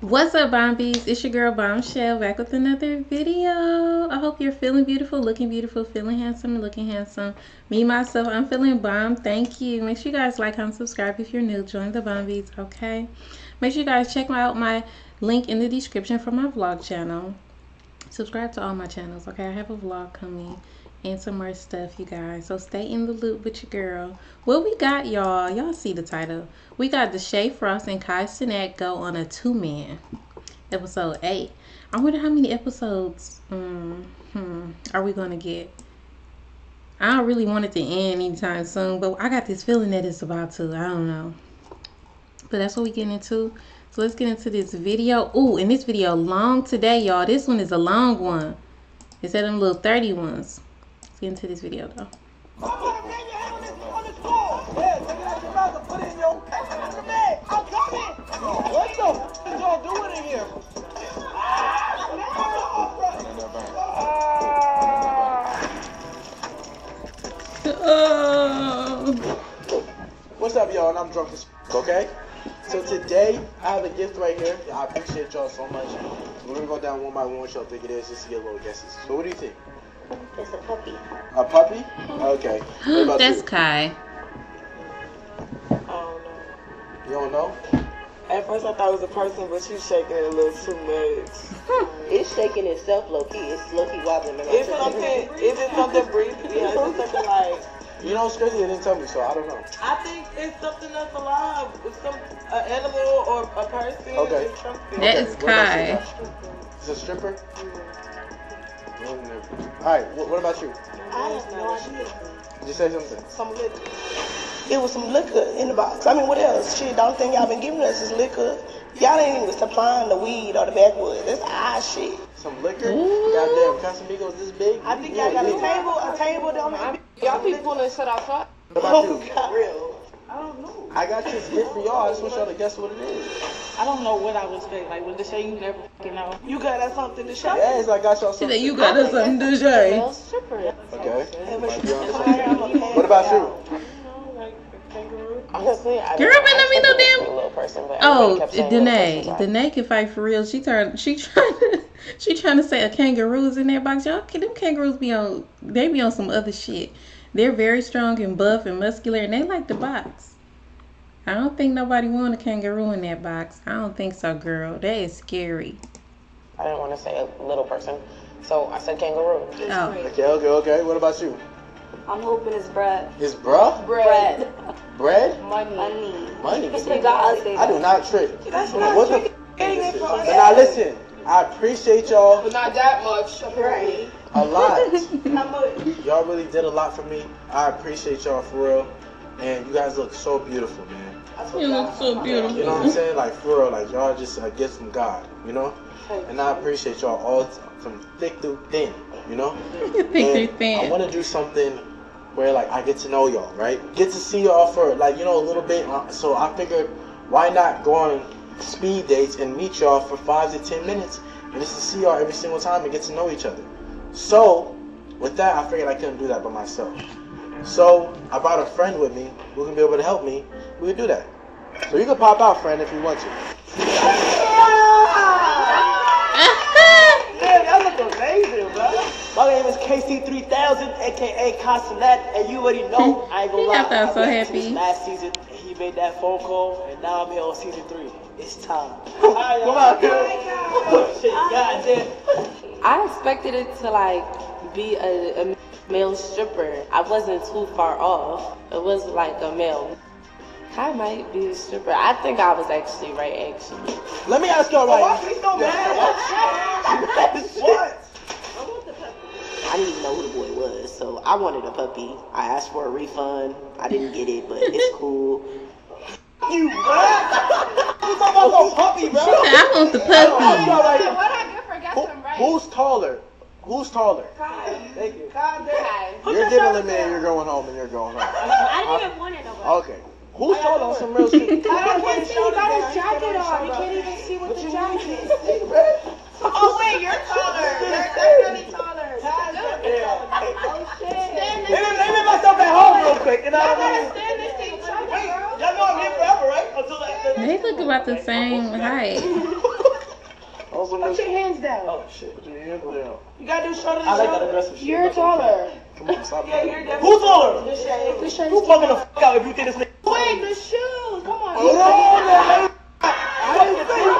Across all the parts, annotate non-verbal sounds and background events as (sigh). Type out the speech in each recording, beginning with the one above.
What's up, Bombies? It's your girl Bombshell back with another video. I hope you're feeling beautiful, looking beautiful, feeling handsome, looking handsome. Me, myself, I'm feeling bomb. Thank you. Make sure you guys like, and subscribe if you're new. Join the Bombies, okay? Make sure you guys check out my link in the description for my vlog channel. Subscribe to all my channels, okay? I have a vlog coming and some more stuff, you guys. So stay in the loop with your girl. What we got, y'all? Y'all see the title. We got Deshae Frost and Kai Cenat go on a two-man. Episode 8. I wonder how many episodes um, hmm, are we going to get. I don't really want it to end anytime soon, but I got this feeling that it's about to. I don't know. But that's what we getting into. So let's get into this video. Ooh, and this video long today, y'all. This one is a long one. It's at them little 30 ones get into this video though. The? What's up, y'all? And I'm drunk as okay? So today, I have a gift right here. I appreciate y'all so much. We're gonna go down one by one, what y'all think it is, just to get a little guesses. So what do you think? It's a puppy. A puppy? Okay. What about That's you? Kai. Oh no. You don't know? At first I thought it was a person, but she's shaking it a little too much. (laughs) It's shaking itself low key. It's low key wobbling. Is it something? Is it something breathing? Yeah, is it something like? You know, it's crazy. They didn't tell me, so I don't know. I think it's something that's alive. It's some an animal or a person. Okay. It's something. That is what about you, Kai. Josh? Is it a stripper? No, never. All right. What, what about you? I have no idea. Did you say something? Some liquor. It was some liquor in the box. I mean, what else? Shit, the only thing y'all been giving us is liquor. Y'all ain't even supplying the weed or the backwood. That's our shit. Some liquor? Ooh. Goddamn, Casamigos this big? I think You y'all got a table, a table down there. Y'all people that shut outside. What about Oh, you? God. Real. I don't know. I got this gift for y'all. I just want y'all to guess what it is. I don't know what I was expect. Like with the show, you never fucking know. You got us something to show? Yes, I got y'all She something. said you got us something to say. Male stripper. Okay. Hey, but Might she- be on this I'm one. What about it you? out. (laughs) Honestly, I Girl, been let me know damn- a little person, but Oh, everybody kept Danae. person, so I- Danae can fight for real. She turned. She (laughs) trying to. She trying to say a kangaroo's in that box. Y'all, Can them kangaroos be on. They be on some other shit. They're very strong and buff and muscular, and they like the box. I don't think nobody want a kangaroo in that box. I don't think so, girl. That is scary. I didn't want to say a little person, so I said kangaroo. Oh, Okay, okay, okay. What about you? I'm hoping it's bread. His bruh? Bread. Bread? Money. Money? You got us. I do not trick. That's not What the f- is? But now listen, I appreciate y'all But not that much. Right. A lot. (laughs) How much? Y'all really did a lot for me. I appreciate y'all for real. And you guys look so beautiful, man. you look so beautiful. You know what I'm saying? Like for real, like y'all just a gift from God, you know? And I appreciate y'all all from thick through thin, you know? (laughs) You think thin? I want to do something where like I get to know y'all, right? Get to see y'all for like you know a little bit. Uh, So I figured, why not go on speed dates and meet y'all for five to ten minutes, and just to see y'all every single time and get to know each other. So with that, I figured I couldn't do that by myself. So I brought a friend with me who can be able to help me. We can do that. So you can pop out, friend, if you want to. (laughs) Man, that amazing, bro. My name is KC3000, aka Consulate, and you already know (laughs) I ain't gonna lie. so I to happy. Last season, he made that phone call, and now I'm here on season three. It's time. (laughs) Come on, girl. Shit, goddamn. I expected it to like be a, a male stripper. I wasn't too far off. It was like a male. I might be a stripper. I think I was actually right. Actually, Let me ask y'all Why right. Oh, we so mad? What? I didn't even know who the boy was, so I wanted a puppy. I asked for a refund. I didn't get it, but it's cool. You, bro. You talking about no puppy, bro? I want the puppy. Y'all right. What I get Who, who's taller? Who's taller? Thank you. Goddamn. You're giving them in, you're going home, and you're going home. I didn't even uh, want it over. Okay. Who's taller on some real shit? I can't see. You got his jacket on. You can't even see what the jacket is. Oh wait, you're taller. You're definitely taller. Let me, let me myself at home real quick. You know what I mean? Stand this thing, Wait, y'all know I'm here forever, right? Until that. They look about the same height. (laughs) Put your hands down. Oh shit. Put your hands down. You gotta do shoulder to I like that shoulder. aggressive shit. You're taller. Come on, stop. Yeah, you're definitely. Who's taller? Deshae. The shade. You fucking the fuck out if you think this nigga. Wait, the shoes. Come on. Hold on, man. I didn't say you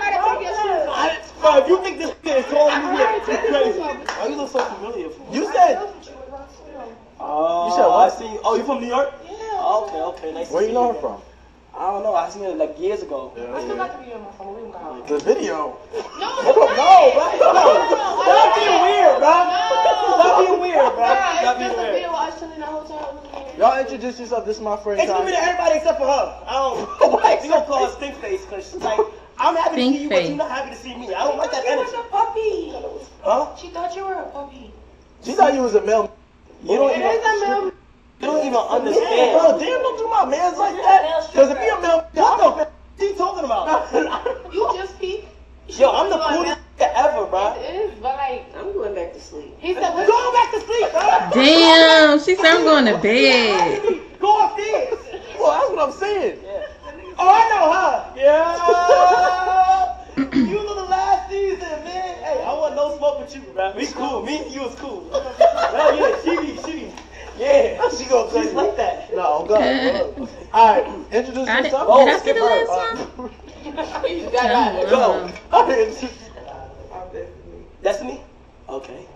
gotta take your shoes off. Bro, if you think this nigga is taller than you, Alright, you're crazy. Why you look so familiar for? You said. Oh, You said what? Oh, you from New York? Yeah. Oh, okay, okay. Nice. to Where you see know her from? I don't know. I seen it like years ago. I still got the video on my phone. We got it. The video. No, No, bro. No. Stop being weird, bro. Stop being weird, bro. Stop It's being weird. video I was in the hotel. Y'all introduce yourself. This is my friend. Introduce me to Ty. everybody except for her. I don't. (laughs) What? You gonna call her stink face? Cause she's like, I'm happy to Stink see you, but face. you're not happy to see me. I don't like that energy. She was energy. a puppy. Huh? She thought you were a puppy. She thought you was a male. You don't It even. is a male. You don't even Yeah, understand. bro. Damn, don't do my man's like that. Cause if he a male, What the f- are you talking about? (laughs) You just peeped. Yo, I'm the coolest nigga ever, bro. It is, but like, I'm going back to sleep. he said, what? Go back to sleep, bro. Damn, she said I'm going to bed. Go upstairs. Well, that's what I'm saying. Oh, I know her. Yeah. you know the last season, man. Hey, I want no smoke with you, bro. We cool. Me and you was cool. (laughs) Hell yeah, she be, she be. Yeah, she go She's like that. No, go. go. All right, introduce Got it. yourself. Did I see skip the her. last Uh, one? (laughs) You got it. Go. Uh-uh. Destiny? Okay.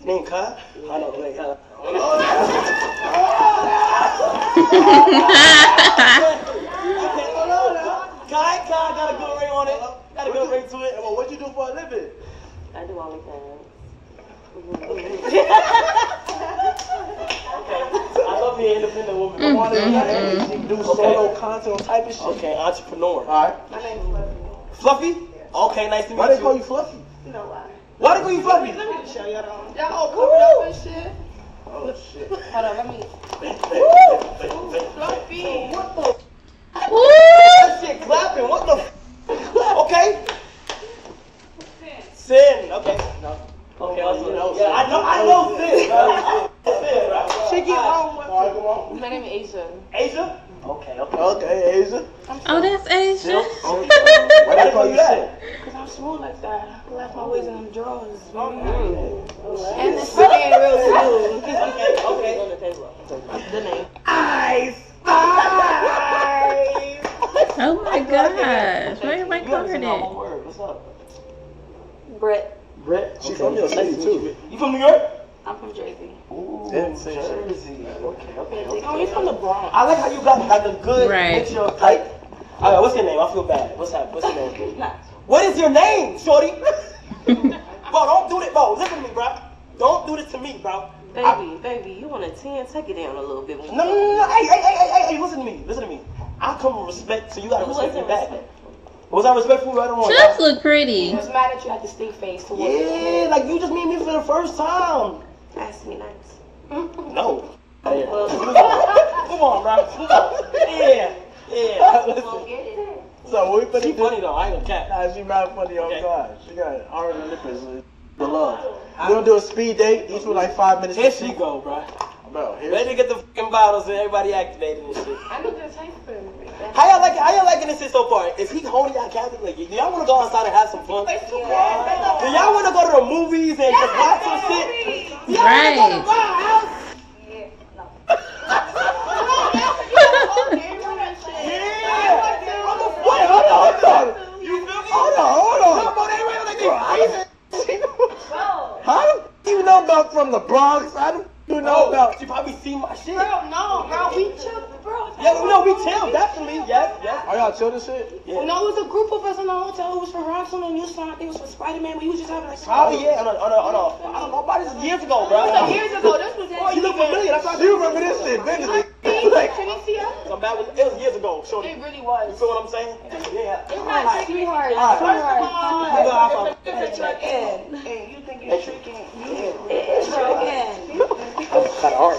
Your name Kai? I know, wait, uh. Kai, Kai got a good ring on it. Got a good ring to it. Well, what you do for a living? I do OnlyFans. I love being an independent woman. Mm, Come on, in, mm, you do solo content type of shit. Okay, entrepreneur. All right. My name is Fluffy. Fluffy? Okay, nice to meet Why you. they call you Fluffy? You know why? Why they call you Fluffy? Let me show y'all the Y'all all covered up and shit. Oh shit. Hold on, let me. Fluffy. What the? Woo! That shit clapping. What the? F- okay. Sin. Okay. No. Oh, okay. Also, yeah, I know. I know Sin. Bro. Sin, right? She get home with All right, come on. My name is Asia. Asia. Okay. Okay. Okay, Asia. Oh, that's Asia. Why they call you that? Because I'm smooth like that. I left my ways in them drawers. Oh, mm. Okay. And the skin real (laughs) smooth. Okay. On the table. The name. Eyes. Eyes. Oh my (laughs) gosh. Where everybody You haven't covered my whole it? What's up? Brett. Brett. She from your city too. You from New York? I'm from Jersey. Ooh, Yeah, same. Jersey. Okay, okay, okay. Oh, you from the Bronx. I like how you got like a good Right. picture of like. All right, what's your name? I feel bad. What's that? What's your name? what is your name, shorty? (laughs) bro, don't do it, bro. Listen to me, bro. Don't do this to me, bro. Baby, baby, you want a 10? Take it down a little bit. No, no, no, no. Hey, hey, hey, hey, hey, hey, listen to me. Listen to me. I come with respect, so you gotta Who respect me wasn't back. respectful? Was I respectful right or wrong? She does look pretty. I was mad at you at the stink face. towards me. Yeah, like you just meet me for the first time. Ask me nice. No. (laughs) Yeah. Come on, (laughs) bro. Come on. Yeah. Yeah. Go get it. So what we finna She do? funny though. I ain't gonna cap. Nah, she mad funny on Okay. God. She got orange lippers. The oh. love. We're gonna do a speed date, each with like five minutes. Here she go, bro. Bro, here Ready to get the fucking bottles and everybody activated and shit. I need to taste them. How y'all like How y'all liking this shit so far? Is he holding y'all captive? Like, do y'all want to go outside and have some fun? Do y'all want to go to the movies and just watch some shit? Do y'all wanna go to Right. my? Yeah. I'm Wait, (laughs) hold on, hold on. You feel me? Hold on, hold on. Come on, everybody like Bro, this. How do you know about from the Bronx? How do you know Oh, about? you probably seen my shit. Bro, no, bro, we chill, bro. Yeah, no, we chill, definitely. Yes, yes. Are y'all chill this shit? Yeah. No, it was a group of us in the hotel who was from Ronson and Houston. I think it was for Spider Man. We was just having like. Probably, yeah. On a, on a, on a, I don't know, about this years ago, bro. So years ago, this was before You look familiar. That's why You remember this shit, vividly? Like, Can you see us? I'm bad with, it was years ago, shorty. It really was. You was. feel what I'm saying? Yeah. It's not sweetheart. Alright. Sweetheart. You got off on- Hey, you think you're tricking? I'm kind of hard.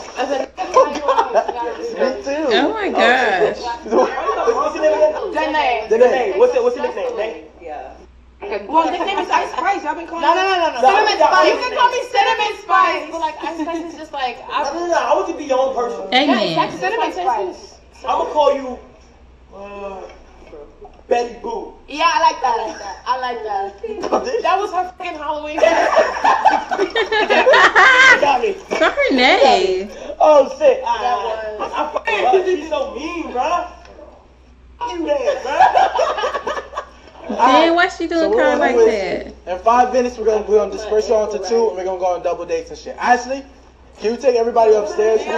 Me too. Oh my gosh. What's your name again? Danae. Danae. What's your, what's your nickname, Danae? Well, nickname is Ice Spice. Y'all been calling No, no, no, no, no. Cinnamon No, Spice. You can call me Cinnamon Spice. But like, Ice Spice is just like, No, I, no, no, no. I want you to be your own person. Amen. Cinnamon Spice. I'm gonna call you. Uh, Betty Boo. Yeah, I like that. I like that. I like that. That was her fucking Halloween. (laughs) (laughs) got me. What's her name? Oh shit. I, That I, was- I, I fucking love her. She's so mean, bro. You there, bruh. (laughs) Then why she doing So we're like do that? is- In five minutes, we're gonna we're gonna disperse y'all into two, and we're gonna go on double dates and shit. Ashley, can you take everybody upstairs? Yo,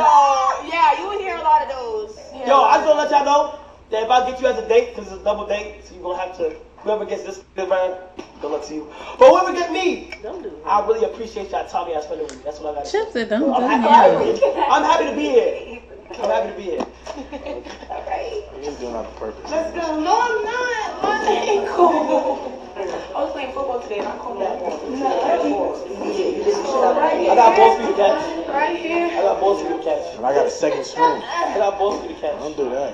yeah, you would hear a lot of those. Yeah. Yo, I just wanna let y'all know that if I get you as a date, because it's a double date, so you're gonna have to, whoever gets this good round, good luck to you. But whoever gets me, Don't do it. I really appreciate y'all talking ass spending with me. That's what I got to Chip said don't do I'm, that. happy, I'm happy to be here. I'm happy to be here. You ain't doing it on purpose. Let's go. No, I'm not. My ankle. (laughs) (laughs) I was playing football today and I called that (laughs) one. I got balls for you to catch. Right here. I got balls for you to catch. And I got a second screen. I got balls for you to catch. Don't do that.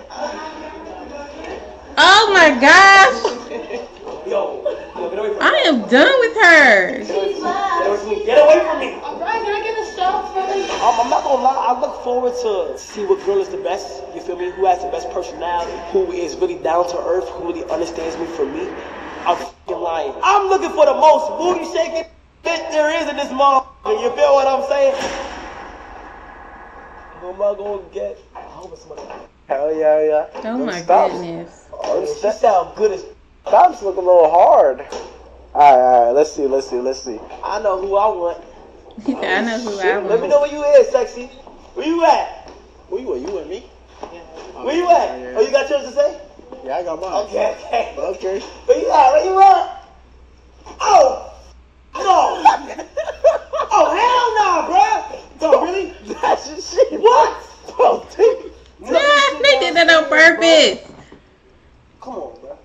Oh my gosh! Yo, yo, get away from me. I am done with her. Get away from me. Get away from me. Alright, can I get a shot for me? Um, I'm not gonna lie, I look forward to see what girl is the best, you feel me? Who has the best personality, who is really down to earth, who really understands me for me. I'm fucking lying. I'm looking for the most booty shaking bitch there is in this motherfucker. You feel what I'm saying? Who am I gonna get? I hope it's somebody. Hell yeah, yeah. Oh Them my stops- goodness. Oh, she sound good as. Stops look a little hard. Alright, alright, let's see, let's see, let's see. I know who I want. (laughs) I know who I want. Let me know where you is, sexy. Where you at? Who you at? You and me? Where you at? Oh, you got yours to say? Yeah, I got mine. Okay, okay. Okay. Where you at? Where you at? Oh! No! oh, hell no, bruh! No, really? That's your shit. What? Bro, take it. Nah, they did that on purpose. Come on, bruh.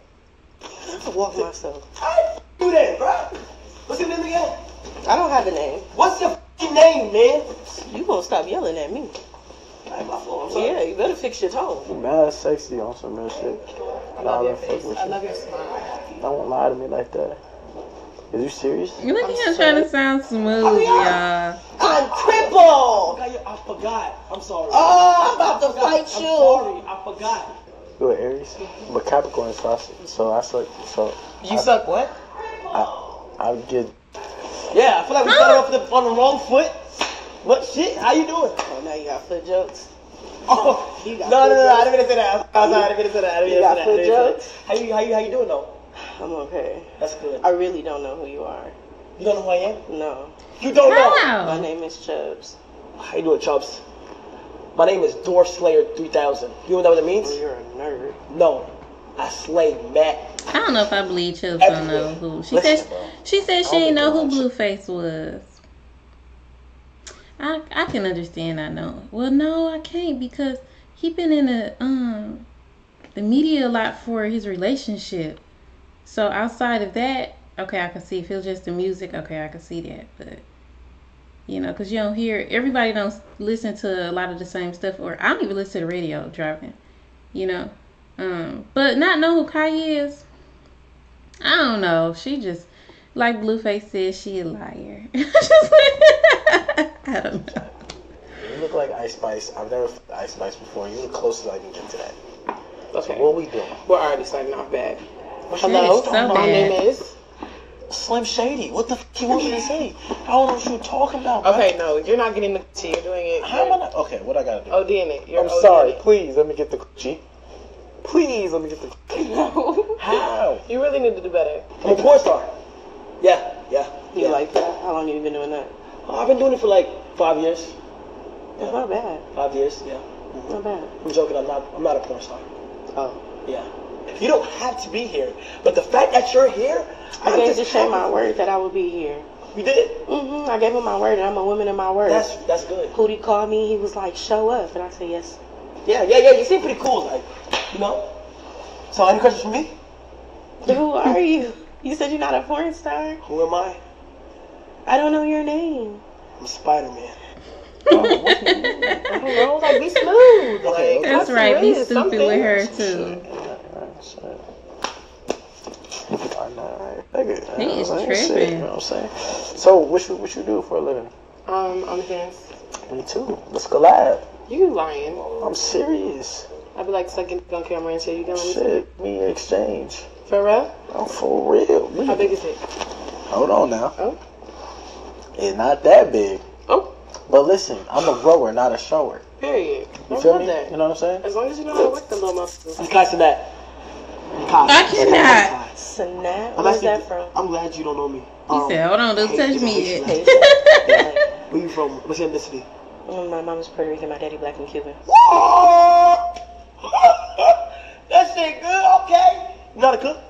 I have to walk myself. I ain't do that, bruh. What's your name again? I don't have a name. What's your f***ing name, man? You gonna stop yelling at me? Ain't my fault. I'm sorry. Yeah, you better fix your tone. You mad sexy on some real shit. I Nah, love your don't fuck face. with I you. love your smile. Don't lie to me like that. Is you serious? You look at him trying to sound oh, smooth, y'all. I'm crippled. I, I forgot. I'm sorry. Oh, I'm about to fight you. I'm sorry. I forgot. You are Aries? But Capricorn, so I, so I suck. So You suck what? I, I get. Yeah, I feel like we started off the, on the wrong foot. What shit? How you doing? Oh, now you got foot jokes. Oh, oh You no, got no, no, no, I didn't mean to say that. I'm sorry, I didn't mean to say that. I didn't You mean to got say that. I foot didn't mean to jokes? How you, how you, how you doing though? I'm okay. That's good. I really don't know who you are. You don't know who I am? No. You don't know? My name is Chubbs. How you doing, Chubbs? My name is Door Slayer 3000. You know what that means? Well, you're a nerd. No. I slay Matt. I don't know if I believe Chubbs don't know who. She Listen, said bro. she said she don't didn't know who. Blueface was. I I can understand. I know. Well, no, I can't because he been in the um the media a lot for his relationship. So outside of that, okay, I can see if was just the music. Okay, I can see that, but you know, because you don't hear everybody don't listen to a lot of the same stuff, or I don't even listen to the radio driving. You know, um, but not know who Kai is. I don't know. She just like Blueface said, she a liar. (laughs) I don't know. You look like Ice Spice. I've never fucked Ice Spice before. You look close as I can get to that. Okay. What we doing? We're already starting off bad. Hello? Hello, So my bad. name is. Slim Shady. What the f you want me to say? I don't know what you're talking about. bro. Okay, no, you're not getting the T. You're doing it. How am I not? Okay, what I gotta do? Oh, OD in it. You're I'm OD sorry. it. Please let me get the coochie. Please let me get the coochie. (laughs) No. How? You really need to do better. I'm a porn star. Yeah, yeah. You yeah. like that? How long have you been doing that? Oh, I've been doing it for like five years. That's not bad. Five years, yeah. Not bad. I'm joking. I'm not. I'm not a porn star. Oh. Yeah. You don't have to be here, but the fact that you're here, I gave Deshae my word that I would be here. You did. Mm-hmm. I gave him my word, and I'm a woman in my word. That's that's good. Hootie called me. He was like, "Show up," and I said, "Yes." Yeah, yeah, yeah. You seem pretty cool, like, you know. So, any questions for me? Who are you? You said you're not a porn star. Who am I? I don't know your name. I'm Spider Man. I don't know. (laughs) Like, be smooth. Okay, Like, That's right. Be stupid something. with her too. I know. Nigga, He is I ain't shit, tripping. you know what I'm saying? So, what you what you do for a living? Um, OnlyFans. Me too. Let's collab. You lying. I'm serious. I'd be like sucking on camera and shit. You gonna let me see? Exchange. For real? I'm for real. We- How big is it? Hold on now. Oh. It's not that big. Oh. But listen, I'm a grower, not a shower. Period. You I feel me? that. You know what I'm saying? As long as you know how to work them little muscles. I'm catching that. I cannot. Snap. I'm Where's that from? I'm glad you don't know me. He Um, said, hold on, don't touch me Haitian. yet. (laughs) Where you from? What's your ethnicity? Mm, My mom's Puerto Rican, my daddy black and Cuban. (laughs) that shit good, okay. You know how to cook?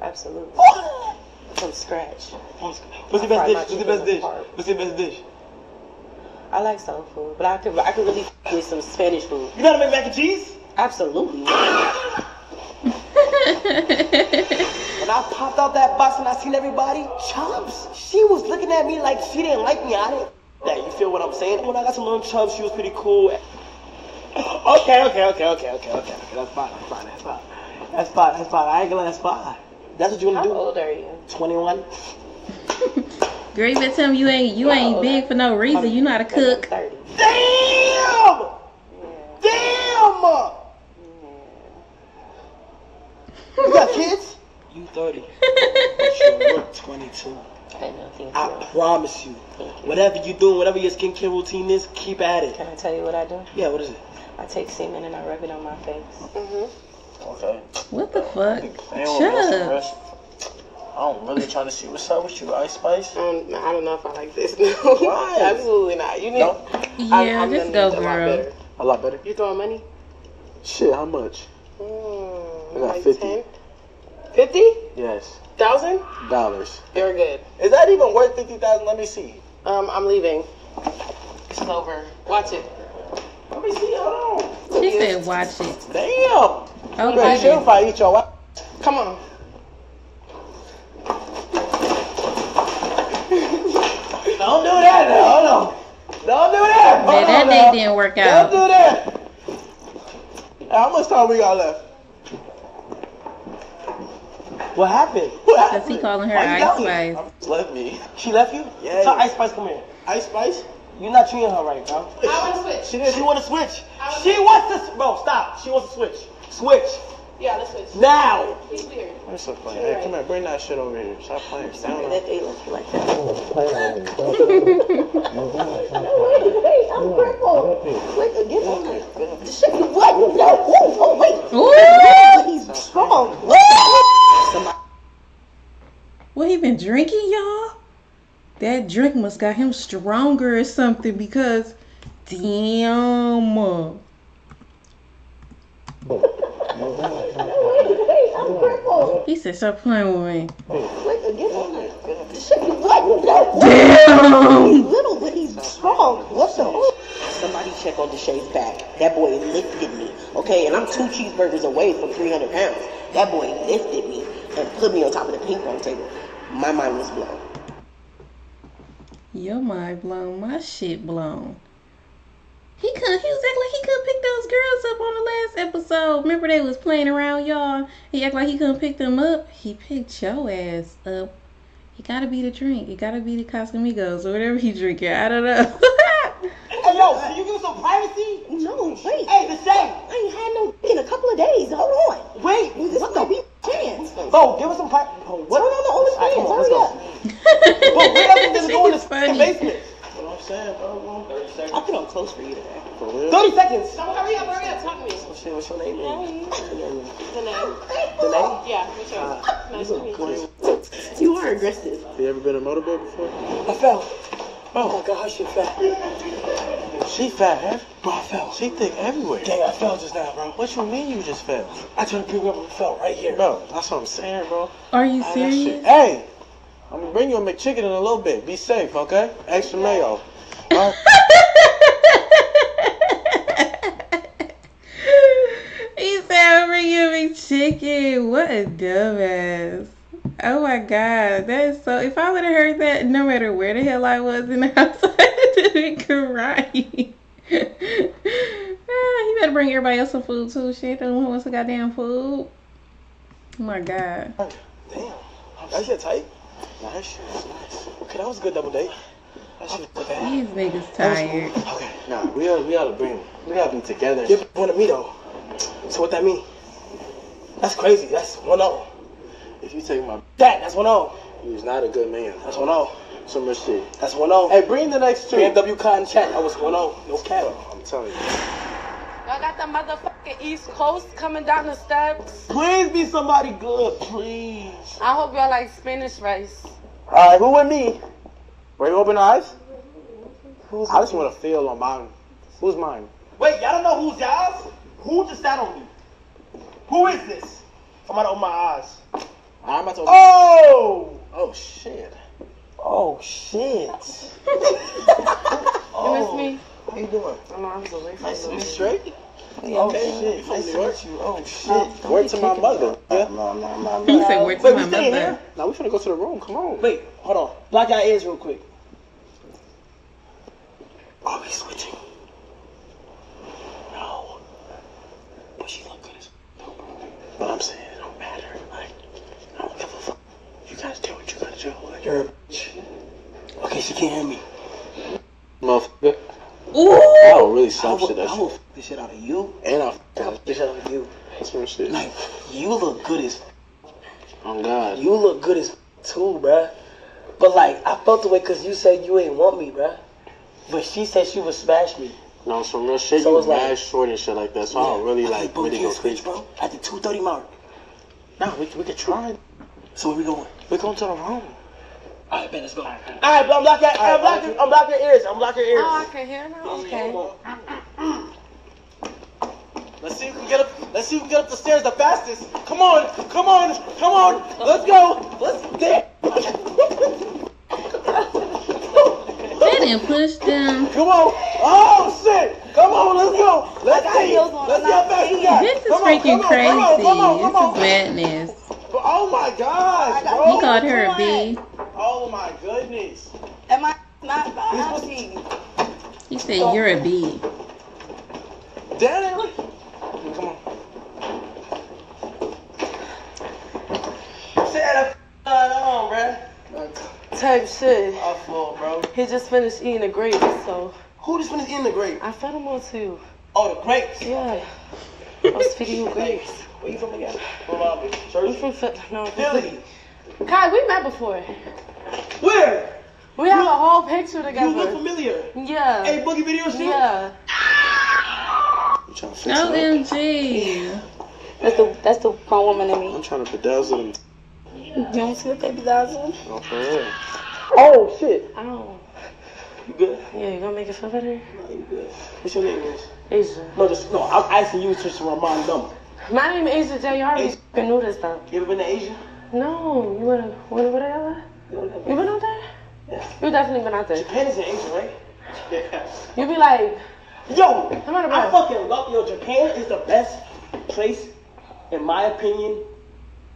Absolutely. Oh! From scratch. What's the best dish? What's the best dish? apart. What's your best dish? I like soul food, but I could I could really f- with some Spanish food. You know how to make mac and cheese? Absolutely. (laughs) When I popped out that box and I seen everybody, chubs, she was looking at me like she didn't like me. I didn't that. You feel what I'm saying? When I got to learn chubs, she was pretty cool. Okay, (laughs) okay, okay, okay, okay, okay, okay. That's fine, that's fine, that's fine. That's fine, that's fine. I ain't gonna that's fine. That's what you wanna How do? old are you? 21? (laughs) Girl, you better tell him you ain't you ain't big for no reason. You know how to cook. Thirty. Damn! Damn! You got kids? (laughs) You 30. But you look 22. I know. Thank I you. promise you. Thank you. Whatever you doing, whatever your skincare routine is, keep at it. Can I tell you what I do? Yeah, what is it? I take semen and I rub it on my face. Mm-hmm. Okay. What the fuck? They don't want some Chubbs. rest. I'm really trying to see what's up with you, Ice Spice. Um, I don't know if I like this. (laughs) Why? Absolutely not. You need. No? Yeah, I'm just gonna go, need a lot girl. better. A lot better. You throwing money? Shit, how much? Mm, I got like 50. 10? 50? Yes. Thousand? Dollars. You're good. Is that even worth 50000 Let me see. Um, I'm leaving. It's over. Watch it. Let me see, hold on. She said, watch it. Damn. Okay. Bro, she'll probably eat your wa- Come on. (laughs) Don't do that now, hold on. Don't do that. Hold Man, that on day now. didn't work out. Don't do that. Hey, how much time we got left? What happened? What Cause happened? he calling her Why Ice yelling? Spice. Left me. She left you? Yeah. Tell Ice Spice come here. Ice Spice? You're not treating her right, bro. I want to switch. She. She want to switch. She wants to. Bro, stop. She wants to switch. Switch Yeah, let's switch. now. He's weird. That's so funny. Hey, come here. Bring that shit over here. Stop playing. Sorry Down that they look like that. (laughs) Wait, get on me. The shit you what? No, oh, oh, wait. Ooh! He's strong. What he been drinking, y'all? That drink must got him stronger or something because damn. He said, stop playing with me. Damn! he's little, but he's strong. What's the? Somebody check on Deshae's back. That boy lifted me, okay? And I'm two cheeseburgers away from 300 pounds. That boy lifted me and put me on top of the ping pong table. My mind was blown. Your mind blown, my shit blown. He couldn't. He was acting like he couldn't pick those girls up on the last episode. Remember they was playing around, y'all. He act like he couldn't pick them up. He picked your ass up. He gotta be the drink. It gotta be the Casamigos or whatever he drinking. I don't know. (laughs) Hey, yo, can you give us some privacy? No, wait. Hey, the same. I ain't had no in a couple of days. Hold on. Wait. This is gonna be a chance. (laughs) Turn Bro, give us some privacy. on the OnlyFans. come on, Hurry go. up. Bro, where else did it go in the (laughs) She's fucking funny. basement? What I'm saying, bro? 30 seconds. I'll put on close for you today. For real? 30 seconds. So hurry up, hurry up. Talk to me. Oh, what's your, what's your name? man? Danae. Danae? Yeah, what's yours? Nice to meet you. You are aggressive. You ever been in a motorboat before? I fell. Oh my gosh, she fat. She fat, huh? Bro, I fell. She thick everywhere. Dang, I fell just now, bro. What you mean you just fell? I tried to pick up and fell right here. Bro, that's what I'm saying, bro. Are you that shit- serious? Hey, I'm gonna bring you a McChicken in a little bit. Be safe, okay? Extra mayo. Uh, (laughs) he said, "I'm bringing me chicken." What a dumbass! Oh my god, that is so. If I would have heard that, no matter where the hell I was in the (laughs) house, I'd have been crying. (laughs) ah, you better bring everybody else some food too. Shit, don't want some goddamn food. Oh my god. Damn. That shit tight. nah, that shit nice. Okay, that was a good double date. That shit was bad. These niggas tired. Okay. Nah, we gotta, we gotta bring, we gotta be together. Give one to me though. So what that mean? That's crazy. That's 1-0. If you take my, That, that's 1-0. he's not a good man. That's 1-0. Some real shit. That's 1-0. Hey, bring the next two. BMW Cotton Chat, that was 1-0. No cap. I'm telling you. Y'all got the motherfucking East Coast coming down the steps. Please be somebody good, please. I hope y'all like Spanish rice. All right, who with me? Ready to open eyes? Who's I just want to feel on mine. Who's mine? Wait, y'all don't know who's y'all's? Who just sat on me? Who is this? I'm about to open my eyes. I'm about to. Open. Oh! Oh shit. Oh, shit. You miss me? How you doing? I'm I was away from Nice to you. meet you. Straight? Oh, Okay. shit. From Nice New to York? meet you. Oh, shit. Word to my mother. Yeah. No, no, no, He no. said, "Word to Wait, my we staying mother." here? Now we finna go to the room. Come on. Wait, hold on. Block your ears real quick. Are we switching? No. But she look good as But I'm saying it don't matter. Like, I don't give a fuck. Gotta do what you gotta do. Like, You're a bitch. Okay, she can't hear me. motherfucker. Ooh. I don't really slap will, shit I will f the shit out of you. And I I'll f- f the shit out of you. That's some shit. Like, you look good as Oh God. You look good as too, bruh. But like, I felt the way because you said you ain't want me, bruh. But she said she would smash me. No, some real shit. So you it's like- short and shit like that. So I don't really I like really go crazy. bro. At the 230 mark. Nah, we we could try. So where we going? We're going to the room. Alright, bet, let's go. Alright, but I'm blocking, I'm blocking, I'm blocking your ears. I'm blocking your ears. Oh, I can hear now? Okay. Let's see if we can get up. Let's see if we can get up the stairs the fastest. Come on, come on, come on. Let's go. Let's get. They didn't push them. Come on. Oh shit. Come on, let's go. Let's see. heels on, Let's I'm see how not fast we seeing got. This is Come on, freaking come on, crazy. Come on, come on, come on. This is madness. Oh my gosh, He bro. called her a B. Oh my goodness. Am I not happy? He said you're a B. Damn it. Come on. Say that on, bruh. Type shit. I fall, bro. He just finished eating the grapes, so Who just finished eating the grapes? I fed him on too. Oh, the grapes. Yeah. I was feeding you grapes. Where you from again? From uh, I'm Jersey? from Philly. No, I'm from Philly. Philly. Kai, we met before. Where? We have a whole picture together. You look familiar. Yeah. Hey, Boogie Video shoot? Yeah. You trying to fix it up? That's the that's the grown woman in me. I'm trying to bedazzle them. You don't see what they be dazzling? Oh, for real. Oh, shit. Oh. You good? Yeah, you gonna make it feel better? No, you good. What's your name is? Asia. No, just, no, I'm asking you just to remind them. My name is Asia J. You already Asia. knew this stuff. You ever been to Asia? No, you wanna, wanna go there? You You been out there? Yeah. You definitely been out there. Japan is in Asia, right? Yeah. You be like, Yo, I fucking love yo. Japan is the best place, in my opinion,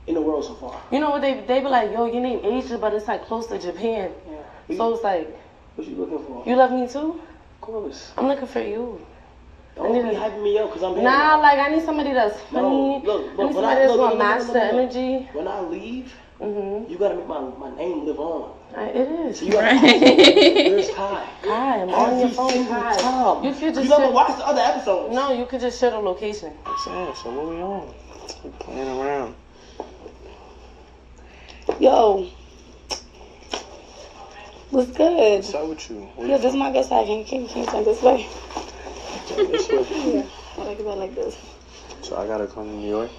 in the world so far. you know what they they be like, yo, your name Asia, but it's like close to Japan. Yeah. So it's like, what you looking for? you love me too? Of course. I'm looking for you. Don't be hyping me up because I'm here. Nah, like I need somebody that's funny. No, look, I but need when somebody I- that's look, gonna look, look, match the look, look. energy. When I leave, Mhm. you gotta make my, my name live on. Uh, It is. So you gotta Right. (laughs) Where's Kai? Kai, I'm on your phone, single Kai. time. You could just You never share- watched the other episodes. No, you could just share the location. Saying, so what we on? We playing around. Yo. What's good? What's up with you? What Yo, this is my good side. Can you, can you, can you turn this way? You this way? Yeah. I like it better like this. So I gotta come to New York,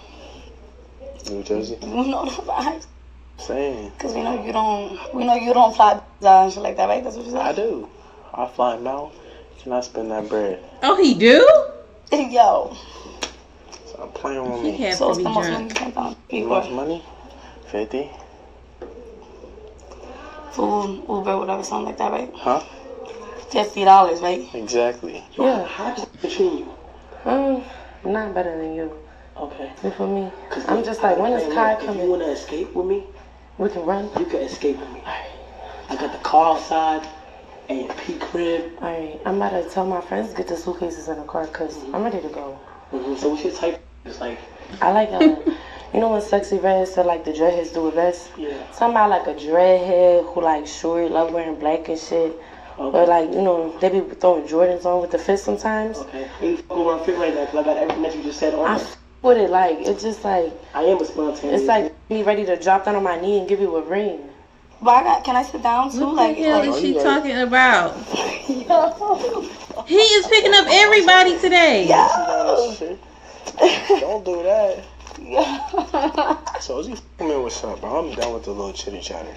New Jersey. You know the vibes. Saying, Cause we know you don't, we know you don't fly down and shit like that, right? That's what you I do. I fly him out. Can I spend that bread? Oh, he do? (laughs) Yo, Stop playing with He me. have so it's be the most money drunk. you spent on How much money? Fifty? food, Uber, whatever, something like that, right? Huh? Fifty dollars, right? Exactly. Yeah. How does it between you? Um, not better than you. Okay. You feel me? I'm just like, when is Kai If you wanna escape with me, We can run. you can escape with me. I got the car outside and P crib. Alright, I'm about to tell my friends to get the suitcases in the car because I'm ready to go. Mm-hmm. So what's your type? It's like, I like, uh, you know when Sexyy Red said like the dreadheads do it best? yeah. Something about like a dreadhead who like short, love wearing black and shit. But Okay. like, you know, they be throwing Jordans on with the fit sometimes. Okay. You fucking around fit right now because I got everything that you just said on. I there. f- with it. Like it's just like I am a spontaneous. it's like me ready to drop down on my knee and give you a ring. But I got, can I sit down too? What like, the hell like is oh, she talking about? (laughs) He is picking up everybody today. Don't do that. (laughs) So is you fucking me what's up, bro? I'm done with the little chitty chatter.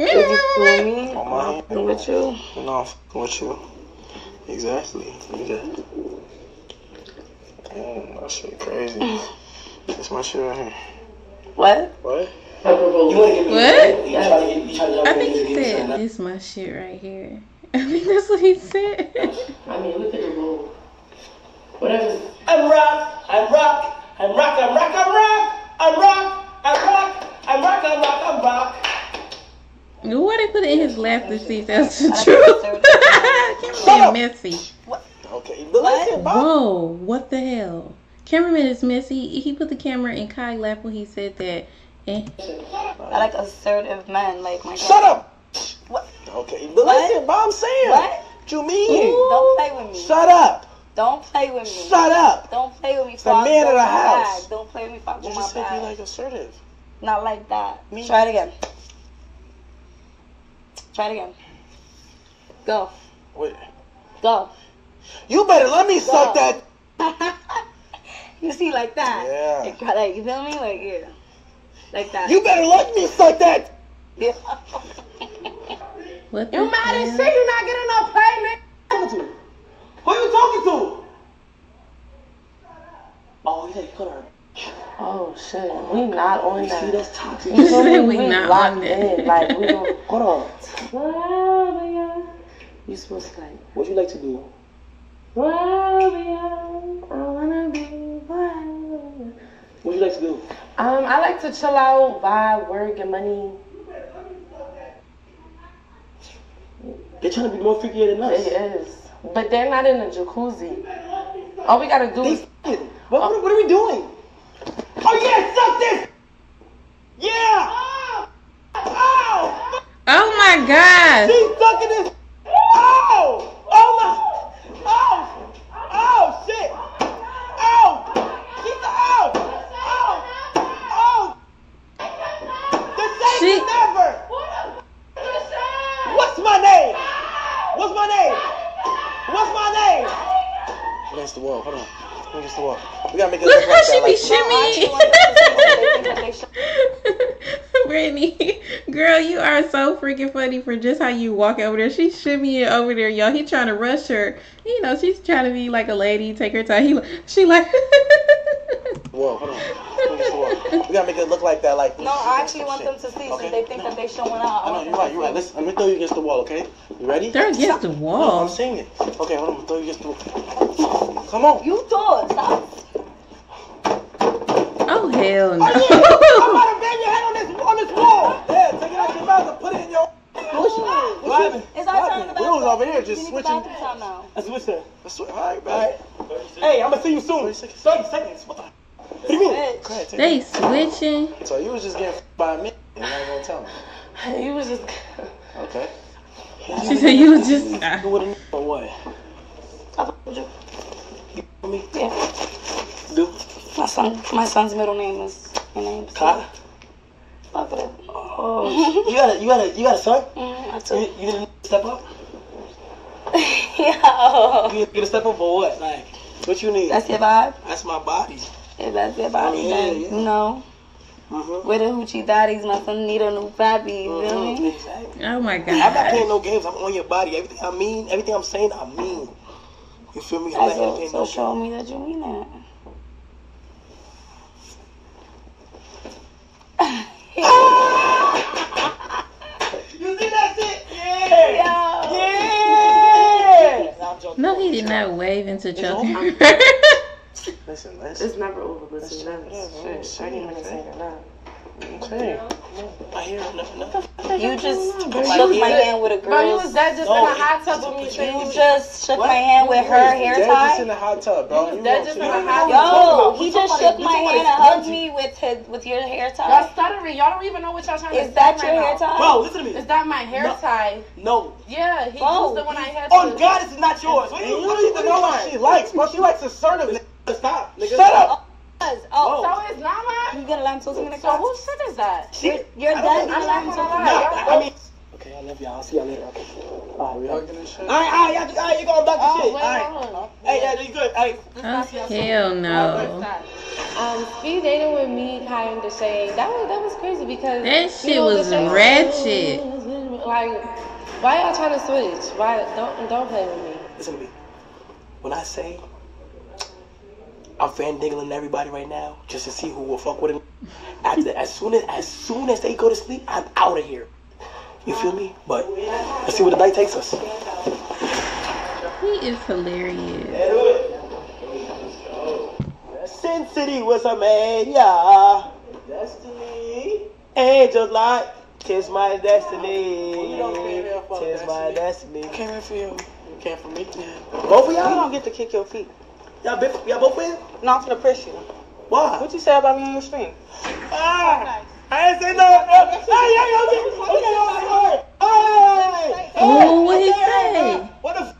Is you feel me? On my hand, I'm with you. You know I'm fucking with you. Exactly. Nigga. Damn, that shit crazy. That's my shit right here. What? What? You wanna get me? What? You try to get, you try to I think he said, "This my shit right here." (laughs) I think that's what he said. I mean, we could do both. Whatever. I'm rock, I'm rock, I'm rock, I'm rock, I'm rock, I'm rock, I'm rock, I'm rock, I'm rock, I'm rock. Why they put it in his lap to see if that's the truth? (laughs) Cameraman messy. Okay, but listen, bro. Whoa, what the hell? Cameraman is messy. He put the camera in Kai lap when he said that. And I like assertive men, like my Shut up. What? Okay, but What? listen, bro. I'm saying. What? What you mean? Don't play with me. Shut up. Don't play with me. Shut up. Don't play with me. The man of the house. Bag. Don't play with me. Fuck You with my just said you bag. like assertive. Not like that. Me? Try it again. Try it again. Go. Wait. Go. You better let me suck that. (laughs) you see, like that. Yeah. Like, like, you feel me? Like, yeah. Like that. You better let me suck that. Yeah. (laughs) what You mad as shit? You not getting enough pay, man? Talking to? Who you talking to? Oh, he said he cut her. Oh shit, we not on You see, that. that's toxic. You said (laughs) we not locked on that. in. Like we don't. (laughs) Hold on. Flavia. You supposed to like. What you like to do? Flavia, I wanna be Flavia. What you like to do? Um, I like to chill out, vibe, work, and money. They're trying to be more freakier than us. It is, but they're not in a jacuzzi. All we gotta do They is. What, what, what are we doing? Oh yeah, suck this! Yeah! Ow! Oh my god! She's sucking this! Ow! Oh my! Ow! Ow! Shit! Ow! She's ow! Ow! Ow! The same She- as never! What's my name? What's my name? What's my name? Against the wall. Hold on. Against the wall. We gotta make it Look look how she be Like, shimmying. Brittany, girl, you are so freaking funny for just how you walk over there. She's shimmying over there, y'all. He trying to rush her. You know, she's trying to be like a lady, take her time. He, she like. (laughs) whoa, hold on. Against the wall. We gotta make it look like that. Like. No, I actually want them to see so Okay. they think that they showing out. I know you're right. You're right. Listen, let me throw you against the wall, okay? You ready? They're against the No, I'm wall. saying it. Okay, hold on. I'm gonna throw you against the wall. Come on. You throw it. Stop. Oh, oh hell no. I'm about to bang your head on this on this wall. Yeah, take it out your mouth and put it in your. What happened? It's our turn to We was over here just need the switching. bathroom time. Let's switch that. That's what, all right, All right. man. Hey, I'm gonna see you soon. 30 seconds. What the? What do you mean? Ahead, They it. switching. So you was just getting by me. You're not gonna tell me. (laughs) you was just. (laughs) Okay. She said you was just. You with a n- or what? I told you. You me? Yeah. Do? My son, my son's middle name is my name. Kai? Fuck it. Oh, you got a, you got a, you got a son? Mm, I You, told you didn't step up? Yo. You get a step up (laughs) or what? Like, what you need? That's your vibe? That's my body. If that's your body, Oh, yeah, then yeah. you know. Mm-hmm. With the hoochie daddies, my son need a new pappy. You feel Mm-hmm. me? Exactly. Oh my god! I'm not playing no games. I'm on your body. Everything I mean, everything I'm saying, I mean. You feel me? I'm not So, playing so no show me that you mean that. You see that shit? Yeah. Yo. Yeah. Nah, I'm joking. No, he did not wave into choking her. Listen, listen. It's never over. Listen, that's shit. 30 minutes ain't enough. Okay. I hear enough, enough. You just shook my hand with a girl. Bro, you was girl's. that just No, in a hot tub with me You saying just shook What? my hand with her hair They're just in tie. the hot tub, bro. You That just in you a hot even- Yo, We he just shook my hand and hugged me with his with your hair tie. Y'all tie. stuttering. Y'all don't even know what y'all trying to Is say that right your hair tie? Bro, listen to me. Is that my hair No. tie? No. Yeah, he Bro. used it when I had On. God, this is not yours. What do you you, don't even know what she likes, bro. She likes assertiveness. Stop, nigga. Shut up. Oh, Oh. so it's not mine? You gonna let him talk to me in the So car? whose shit is that? Shit. Your I dad don't- gonna let him talk to me? I mean. Okay, I love y'all. I'll see y'all later. Okay. All right, we hugging. All right, all right, y'all, all right, you going back to Oh, shit. wait, all right. Hey, yeah, you good? Hey. Oh, hell no. Um, speed dating with me, Kai and Deshae, that was that was crazy because That you shit know, was ratchet. Like, why y'all trying to switch? Why don't don't play with me? Listen to me. When I say I'm fan dingling everybody right now just to see who will fuck with it. After (laughs) as soon as as soon as they go to sleep, I'm out of here. You feel me? But let's see where the night takes us. He is hilarious. Sin City was a man, yeah. Destiny. Angels like, tis my destiny. Oh, tis my destiny. Came here for you. You came for me? Both of You y'all? don't get to kick your feet. Y'all, been, y'all both in? No, I'm finna press you. Why? What you say about me on your stream? Ah, I ain't say nothing. Hey, hey, hey, okay, okay, hey, hey. Oh, what he say? What the? F-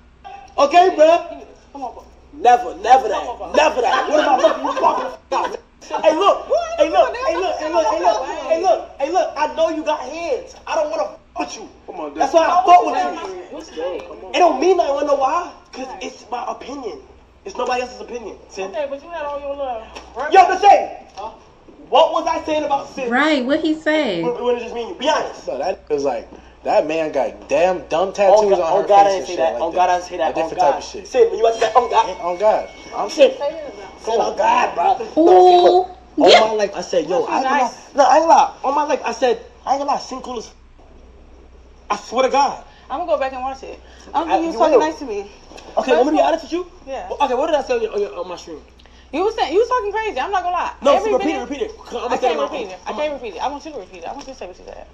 okay, bro. Come on, bro. Never, never that, never that. What am I looking? You fucking f- Hey, look, hey, look, hey, look, hey, look, hey, look, hey, look, hey, look. I know you got hands. I don't want to f- with you. Come on, That's why I fuck with you. What's the name? It don't mean nothing. Wanna know why? Cause it's my opinion. It's nobody else's opinion. Sin. Okay, but you had all your love. Right? Yo, the same. What was I saying about sin? Right, what he say? What, what does this mean? Be honest. So that was like that man got damn dumb tattoos Oh, God, on her oh God, I face didn't and say shit that. like oh God, I didn't say that. A different oh type of shit. Sin, when you watch that, oh God. On oh, God. I'm sin. Oh God, bro. Ooh, On yeah. my life, I said, yo, I ain't gonna nice. lie. No, I ain't gonna lie. On my life, I said, I ain't gonna lie. Sin cool as. f- I swear to God. I'm gonna go back and watch it. I don't I- think you was talking will. nice to me. Okay, let me be honest with you. Yeah. Okay, what did I say on, your, on, your, on my stream? You was saying you was talking crazy. I'm not gonna lie. No, Every repeat video- it, repeat it. I'm I can't my- repeat it. I can't repeat it. I want you to repeat it. I want you to say what you said.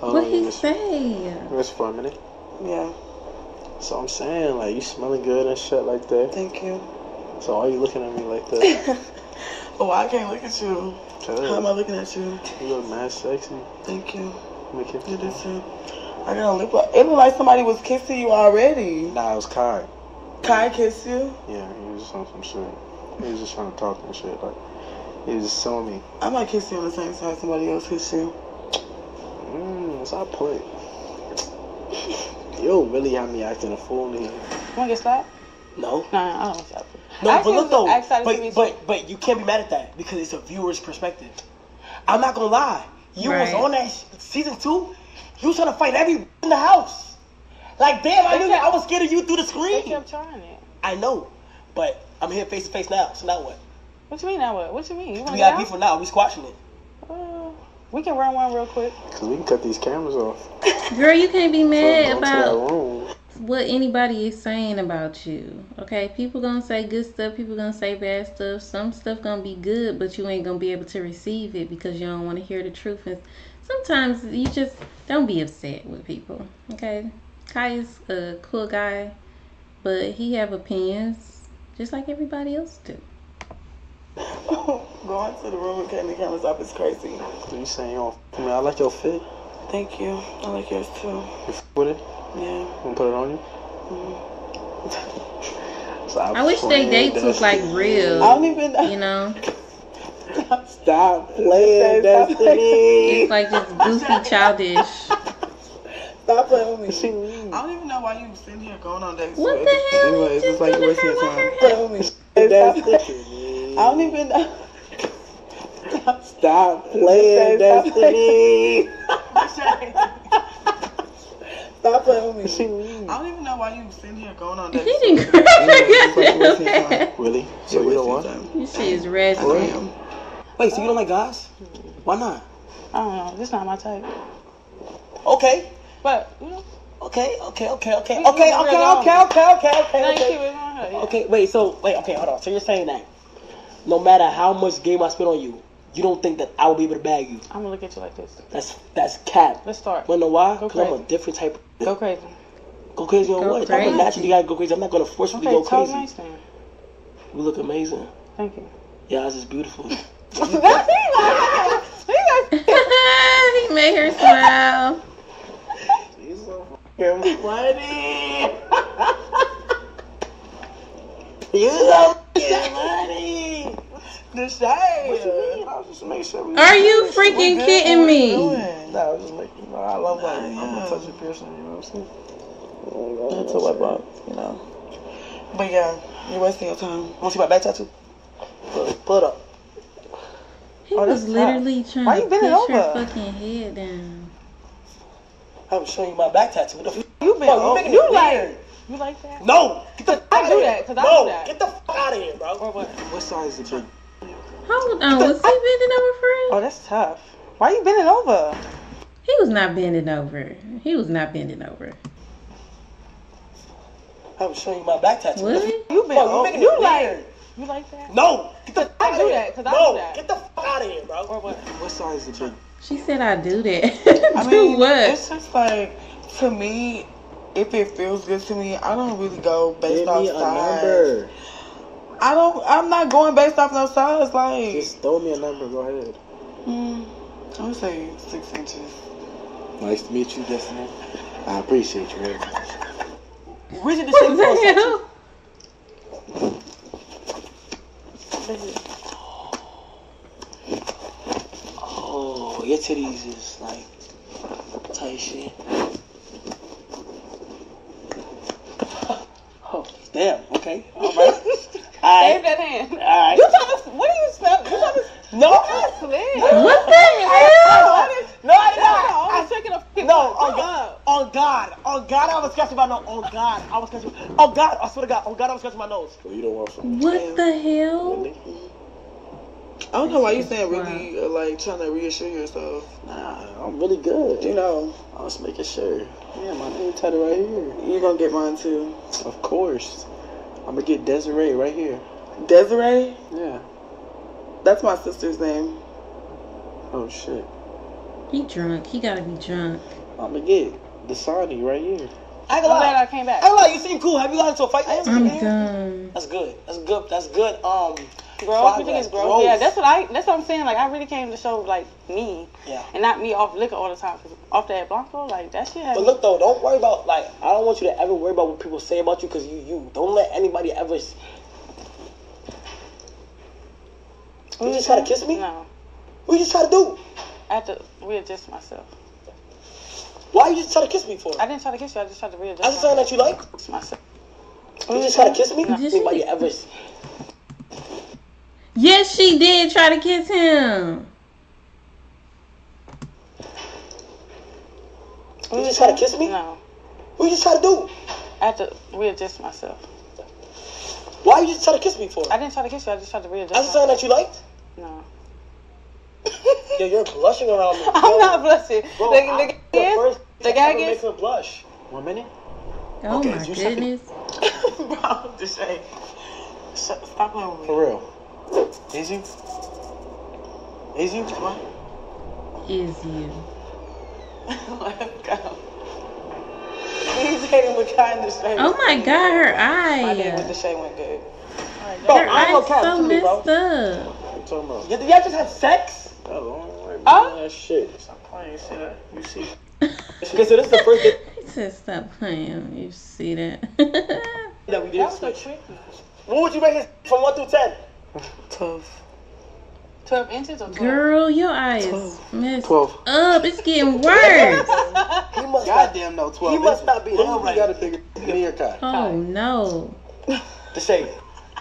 What he say? Miss for a minute. Yeah. So I'm saying, like, you smelling good and shit like that. Thank you. So why are you looking at me like that? (laughs) Oh, I can't look at you. How am I looking at you? you look mad sexy. Thank you. Make it You did too. I got a lip. It looked like somebody was kissing you already. Nah, it was Kai. Kai kissed you? Yeah, he was just on some shit. He was just trying to talk and shit. Like, he was just telling me, I might kiss you on the same time somebody else kissed you. mmm, stop playing. You really have me acting a fool in here. You wanna get slapped? No. Nah, I don't want to slap you. No, Actually, but look though, I'm excited to but, but but you can't be mad at that because it's a viewer's perspective. I'm not gonna lie, you Right. was on that sh- season two. You was trying to fight every in the house. Like damn, I knew kept- I was scared of you through the They screen. kept trying it. I know, but I'm here face to face now. So now what? What you mean now? What? What you mean? You want We to got get beef for now. We squashing it. Uh, we can run one real quick. Cause we can cut these cameras off. Girl, you can't be mad go about room. what anybody is saying about you. Okay, people gonna say good stuff, people gonna say bad stuff. Some stuff gonna be good, but you ain't gonna be able to receive it because you don't want to hear the truth. And sometimes you just don't be upset with people. Okay, Kai is a cool guy, but he have opinions just like everybody else do. (laughs) Going to the room and cutting the cameras off is crazy. So you saying you don't f- me? I like your fit. Thank you. I like yours too. You f- with it? Yeah. You gonna put it on you? Mm-hmm. Stop I wish they playing, dates was like real. I don't even know. You know, (laughs) Stop playing, Stop Destiny. it's like just goofy, childish. (laughs) Stop playing with She me. I don't even know why you sitting here going on dates. What with- the hell? Anyway, You it's just just like you're wasting your her time. let Play with me. (laughs) Destiny. (laughs) I don't even know. Stop playing, Destiny. Stop playing with me. She me. mean. I don't even know why you sitting here going on (laughs) He dates. didn't grab her. Really? So you don't want? This shit is ratchet. Wait, so you don't like guys? Why not? I don't know. This not my type. Okay. But you know, Okay, okay, okay, okay, We okay, can okay, keep okay, okay, okay, okay, now you okay. her. Yeah. Okay, wait, so, wait, okay, hold on. So you're saying that no matter how much game I spend on you, you don't think that I will be able to bag you? I'm gonna look at you like this. That's that's cap. Let's start. Wanna know why? Go Because I'm a different type of. Go crazy. Go crazy on Go what? crazy. I'm naturally gotta go crazy. I'm not gonna forcefully Okay, go talk crazy. nice then. You look amazing. Thank you. Your eyes is beautiful. (laughs) (laughs) he made her smile. You're funny. you so get money. Deshae. What you mean? I was just making sure. we- Are you freaking good, kidding me? doing. Nah, I was just making. You know, I love like I'm gonna touch a person. You know what I'm saying? That's what about. You know. But yeah, you're wasting your time. Want to see my back tattoo? Put, put up. He Oh, was literally tough. trying Why to you push bending her fucking head down. I was showing you my back tattoo. What the f- You been Bro, you making you it like weird. you like that? No, get the. I fuck do outta that, here. 'cause I no, do that. get the fuck out of here, bro. Or what? What size is it? Hold on, uh, was he bending over for real? Oh, that's tough. Why you bending over? He was not bending over. He was not bending over. I was showing you my back tattoo. Was What the he? f- You been Bro, you over- making you it like- weird. You like that? No, get the. fuck I outta do here. that, 'cause I no, do that. get the fuck out of here, bro. Or what? What size is it? She said I do that. (laughs) I do mean, what? it's just like to me, if it feels good to me, I don't really go based Give off me a size. number. I don't. I'm not going based off no size. Like, Just throw me a number. Go ahead. mm, I would say six inches. Nice to meet you, Destiny. I appreciate you very much. Where's the What shape for the hell? Oh, your titties is like tight shit. (laughs) Oh, damn. Okay. All right. (laughs) All Save that hand. All right. You trying to? What are you smell? You trying to? No. What the hell? No, I did not. I was checking a No, on oh, God, on oh, God, on God, I was scratching my nose. On God, I was scratching. On God, I swear to God, on God, I was scratching my nose. So you don't want some? What the hell? I don't know why you saying really uh, like trying to reassure yourself. Nah, I'm really good. You know, I was making sure. Yeah, my name tatted right here. you're gonna get mine too. Of course. I'm gonna get Desiree right here. Desiree, Yeah. that's my sister's name. Oh shit. He drunk. He gotta be drunk. I'm gonna get Dasani right here. I ain't I'm gonna glad lie. I came back. I ain't gonna lie. You seem cool. Have you gotten into a fight? I'm done. That's good. That's good. That's good. Um, Growth, you think it's growth? Growth. Yeah, that's what I. That's what I'm saying. Like I really came to show like me, Yeah. and not me off liquor all the time. Cause off that blanco, like that shit. Had But look though, don't worry about like I don't want you to ever worry about what people say about you because you you. Don't let anybody ever. s- You just try to kiss me? No, What you just try to do? I had to readjust myself. Why you just try to kiss me for? I didn't try to kiss you. I just tried to readjust That's something that you like. myself. You just try to kiss me. She- Anybody ever? S- Yes, she did try to kiss him. You just try to kiss me? No, What you just try to do? I had to readjust myself. Why you just try to kiss me for? I didn't try to kiss you. I just tried to readjust. That's something myself. that you liked. No, (laughs) Yo, you're blushing around me. (laughs) I'm not blushing. Bro, the, I'm the, the is, first the to guy ever gets. make her blush. One minute. Oh Okay, my you goodness. (laughs) Bro, just say, shut, stop playing with me. For real. Is you? Is you? What? Is you? Let's go. Please hate him with kindness, baby. Oh my god, her My day with Deshae went good. Bro, Her I ain't eye's gonna cap so to me, bro. messed up. What you talking about? Y'all just had sex? Oh, don't worry Huh? that shit. Stop playing, see that? You see? (laughs) Okay, so this is the first day He said, "Stop playing." You see that? that we did (laughs) That was a switch. trick. What would you rate his from one through ten? Tough. Twelve inches or 12? Girl, your eyes messed Twelve. up. It's getting worse. (laughs) He must not. Goddamn no, twelve. He must not be Who him right got a bigger than your car? Oh no. (laughs) Deshae.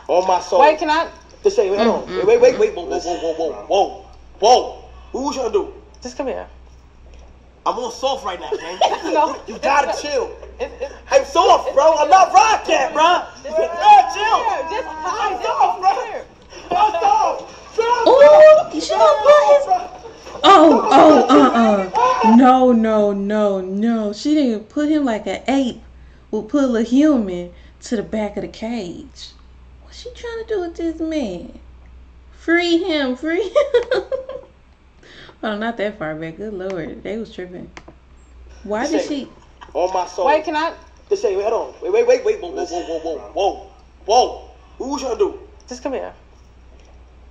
On my soul. Wait, can I? Deshae. Wait, hold on. Wait, wait, wait, whoa, whoa, whoa, whoa, whoa, whoa, whoa. What you trying to do? Just come here. I'm on soft right now, man. (laughs) No. You gotta chill. It's, it's, I'm soft, bro. I'm not rock cat, bro. just, Yeah, chill. Just I'm hide. soft, bro. I'm soft. Oh, she gonna put his. Oh, oh, uh, uh. No, no, no, no. She didn't put him like an ape would put a human to the back of the cage. What's she trying to do with this man? Free him, free him. (laughs) oh, not that far back. Good lord, they was tripping. Why did she? On my soul. Wait, can I? Deshae. Wait, hold on. Wait, wait, wait, wait. Whoa, whoa, whoa, whoa, whoa, whoa, whoa. What you trying to do? Just come here.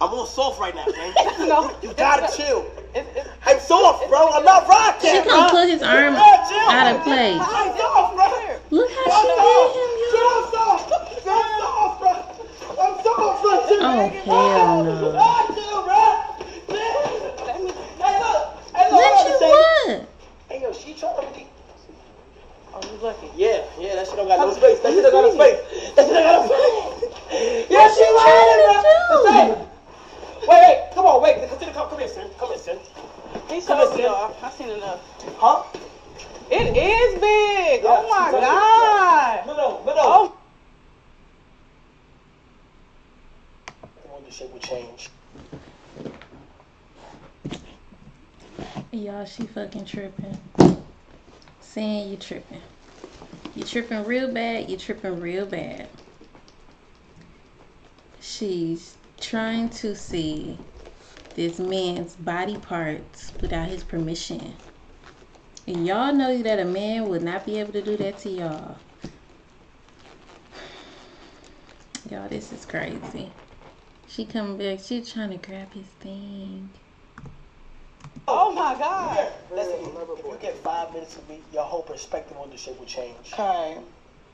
I'm on soft right now, man. (laughs) No. You gotta chill. It's, it's, I'm soft, bro. I'm not rock She cat, gonna bro. put his arm Yeah, out of place. I'm soft, bro. Look how I'm she soft. did him, I'm soft. I'm soft, bro. I'm soft, bro. Oh hell no. Hey, look. Hey, look. Let hold on you what? Hey, yo, she trying to be. Oh, you lucky. Yeah, yeah, that shit don't got no space. That shit don't got no space. That shit don't got no space. Yeah, she lying, bro. Listen. Wait, wait, come on, wait. Consider, come, come here, son. Come here, son. He Come showed here, me son. off. I seen enough. Huh? It is big. Yeah, oh my she's god. No, no, no, no. Oh, I want the shape would change. Y'all, she fucking tripping. Saying you tripping. You tripping real bad. You tripping real bad. She's trying to see this man's body parts without his permission. And y'all know that a man would not be able to do that to y'all. (sighs) Y'all, this is crazy. She coming back. She trying to grab his thing. oh my god. Listen, if you get five minutes with me, your whole perspective on the shit will change. Okay.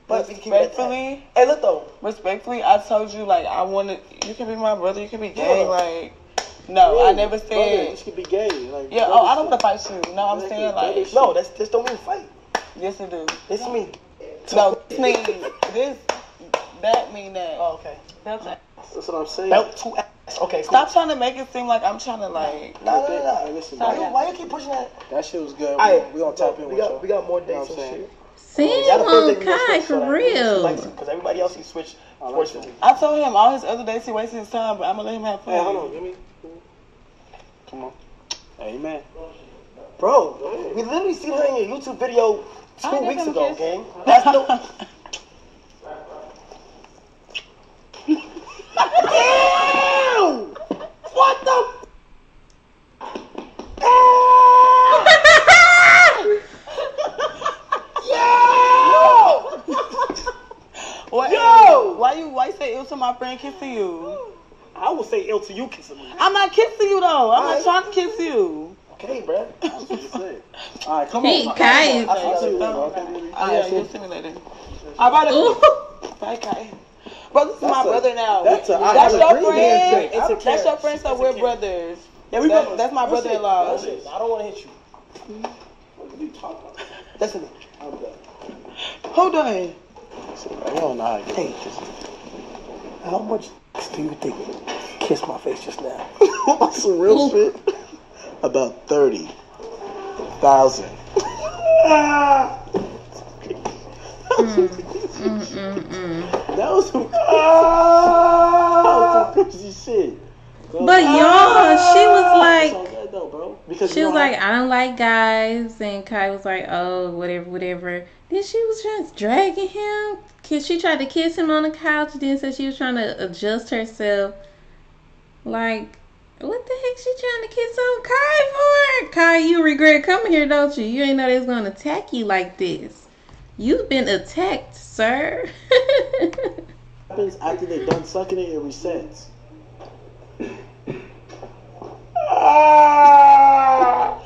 But we can keep it at that. Respectfully, Hey, look though. respectfully, I told you like I wanted. You can be my brother. You can be gay. Yeah. Like, no, I never said. You could be gay. Like, Yeah. Oh, I don't want to fight you. No, I'm saying like. No, that's this don't mean fight. Yes, it do. This mean. No, this mean this. That mean that. Oh, okay. That's it. That's what I'm saying. Belt two ass. Okay, cool. Stop trying to make it seem like I'm trying to like. No, no, no, no. listen, Why you, why you keep pushing that? That shit was good. Alright, we, we gonna tap in we with got, y'all. we got more You know dates what I'm and saying? Shit. Sam on Kai for real. Because everybody else he switched I like I told him all his other days he wasting his time, but I'm gonna let him have fun. Hey, hold on. Give me. Come on. Amen. Bro, we literally seen her in your YouTube video two give weeks ago, kiss. gang. That's no. (laughs) Ew! What the? Yo! What? Yo! Why you? Why you say ill to my friend kissing you? I will say ill to you kissing me. I'm not kissing you though. I'm Alright. not trying to kiss you. Okay, bruh. That's what you (laughs) said. All right, come He on. Kai is- I'll see you later, okay? Oh, yeah, you'll see me later. All right, Ooh. (laughs) bye, Kai. Bro, this is my a- brother now. that's a- I that's have your agreement. friend. It's a That's your friend, so we're brothers. Yeah, we That- brothers. that's my brother-in-law. I don't want to hit you. Hmm? What are you talking about? (laughs) Listen, Hold on. Don't know how to get this. how much do you think kissed my face just now? (laughs) Some real shit. About thirty thousand. Hmm. That was some. (laughs) that was some crazy shit. But y'all, she was like, So good though, bro. Because she was like, I don't like guys, and Kai was like, oh, whatever, whatever. Then she was just dragging him. She tried to kiss him on the couch. Then said she was trying to adjust herself. Like, what the heck she trying to kiss on Kai for? Kai, you regret coming here, don't you? You ain't know they was gonna attack you like this. You've been attacked, sir. happens after they done sucking it, it resets.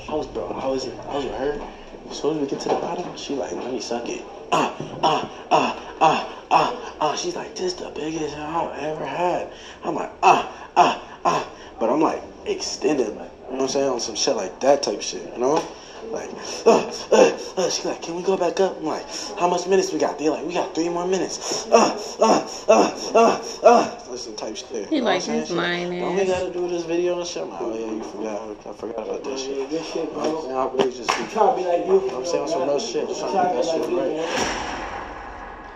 How's bro? How is it? How's with her? As soon as we get to the bottom, she like, let me suck it. Ah, ah, ah, ah, ah, ah. She's like, this the biggest I've ever had. I'm like, ah, ah, ah. But I'm like extended, like, you know what I'm saying? On some shit like that type shit, you know? Like, uh, uh, uh. She's like, can we go back up? I'm like, how much minutes we got? They're like, we got three more minutes. Uh, uh, uh, uh, uh. Listen, type shit. He You know what like I'm saying? this She's lying Don't we gotta do this video and shit? I'm like, oh yeah, you forgot. I forgot about that shit. Good shit, bro. And I really just be Trying to be like you. I'm saying some real shit. Just trying to get that shit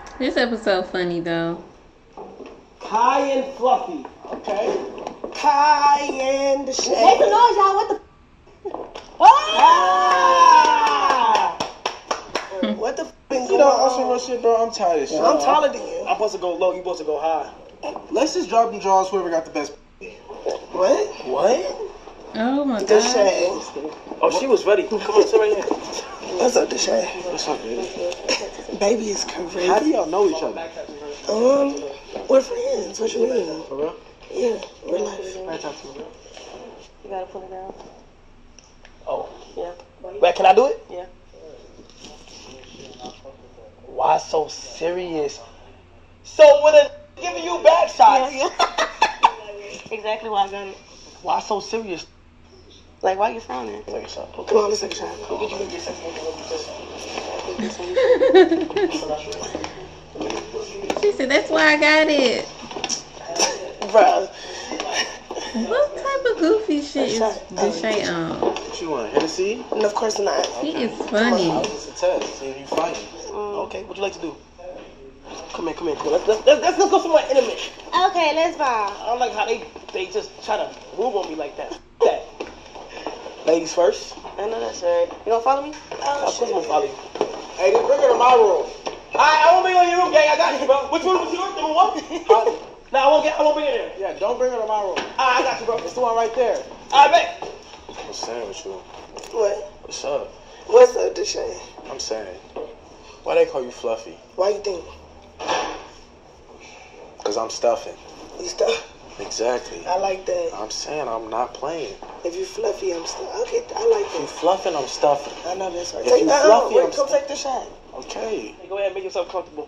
right. this episode funny though. Kai and Fluffy. Okay. Kai and Deshae. Make some noise, y'all. What the? Ah! what the f been You going know, on some on? real shit, bro. I'm tired of shit. I'm taller than you. I'm supposed to go low. You supposed to go high. Let's just drop them draws. Whoever got the best. What? What? Oh my god. shade. Oh, she was ready. Come on, sit right here. What's up, Deshae? What's up, baby? Baby is crazy. How do y'all know each other? Um, we're friends. What you mean? For real? Yeah, real life. I talk to you. You gotta pull it down. Oh. Yeah. Wait, can I do it? Yeah. Why so serious? So when a giving you back shots, (laughs) Exactly why I got it. Why so serious? Like, why you frowning? Take a shot. Come on, let's take a shot. Go get you get something. (laughs) she said that's why I got it. Bruh. What type of goofy shit is Deshae on? What you want, Hennessy? And of course not. He is funny. It's a test. See if you fighting. Mm. Okay, what'd you like to do? Come here, come here, come here. Let's, let's, let's, let's go somewhere intimate. Okay, let's vibe. I don't like how they they just try to move on me like that. That. Ladies first. I know that's right. You gonna follow me? of course I'm oh, gonna follow you. Hey, just bring her to my room. Alright, I won't bring her in your room, gang. I got you, bro. Which room was yours? Number one? No, I won't get. I won't bring her in there. Yeah, don't bring her to my room. Alright, I got you, bro. It's the one right there. Alright, bet. What's saying with you? What? What's up? What's up, Deshae? I'm saying. Why they call you Fluffy? Why you think? Cause I'm stuffing. You stuff? Exactly. I like that. I'm saying I'm not playing. If you fluffy, I'm stuff. Okay, I like that. If you fluffing, I'm stuffing. I know that's right. If Take you that fluffy, Wait, I'm come stuff- take the shot. Okay. Hey, go ahead, and make yourself comfortable.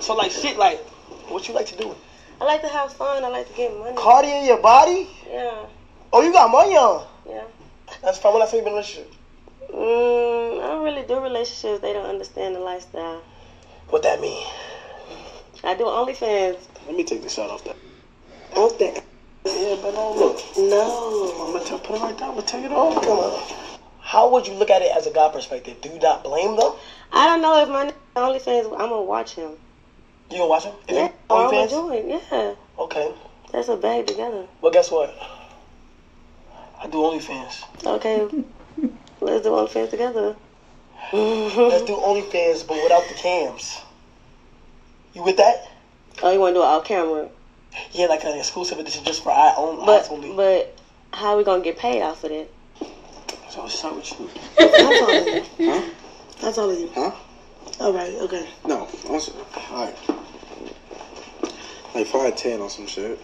So, like, shit, like, what you like to do? I like to have fun. I like to get money. Cardi in your body? Yeah, Oh, you got money on. yeah. That's fine. When I say you been in a relationship. Mm, I don't really do relationships. They don't understand the lifestyle. What that mean? I do OnlyFans. Let me take the shot off that. Off that. Yeah, but no, look. No. I'm gonna tell, put it right there. I'm gonna take it off. Come on. How would you look at it as a guy perspective? Do you not blame them? I don't know if my OnlyFans. I'm gonna watch him. You gonna watch? Is Yeah, it I'm OnlyFans? gonna do it. Yeah, Okay. that's a bag together. Well, guess what? I do OnlyFans. Okay, (laughs) let's do OnlyFans together. Let's do OnlyFans, but without the cams. You with that? Oh, you wanna do it off camera? Yeah, like an exclusive edition just for our own But eyes only. but how are we gonna get paid off of that? So what's up with you? Huh? That's all of you. Huh? All right, okay. No. Also, alright. Like five ten on some shit.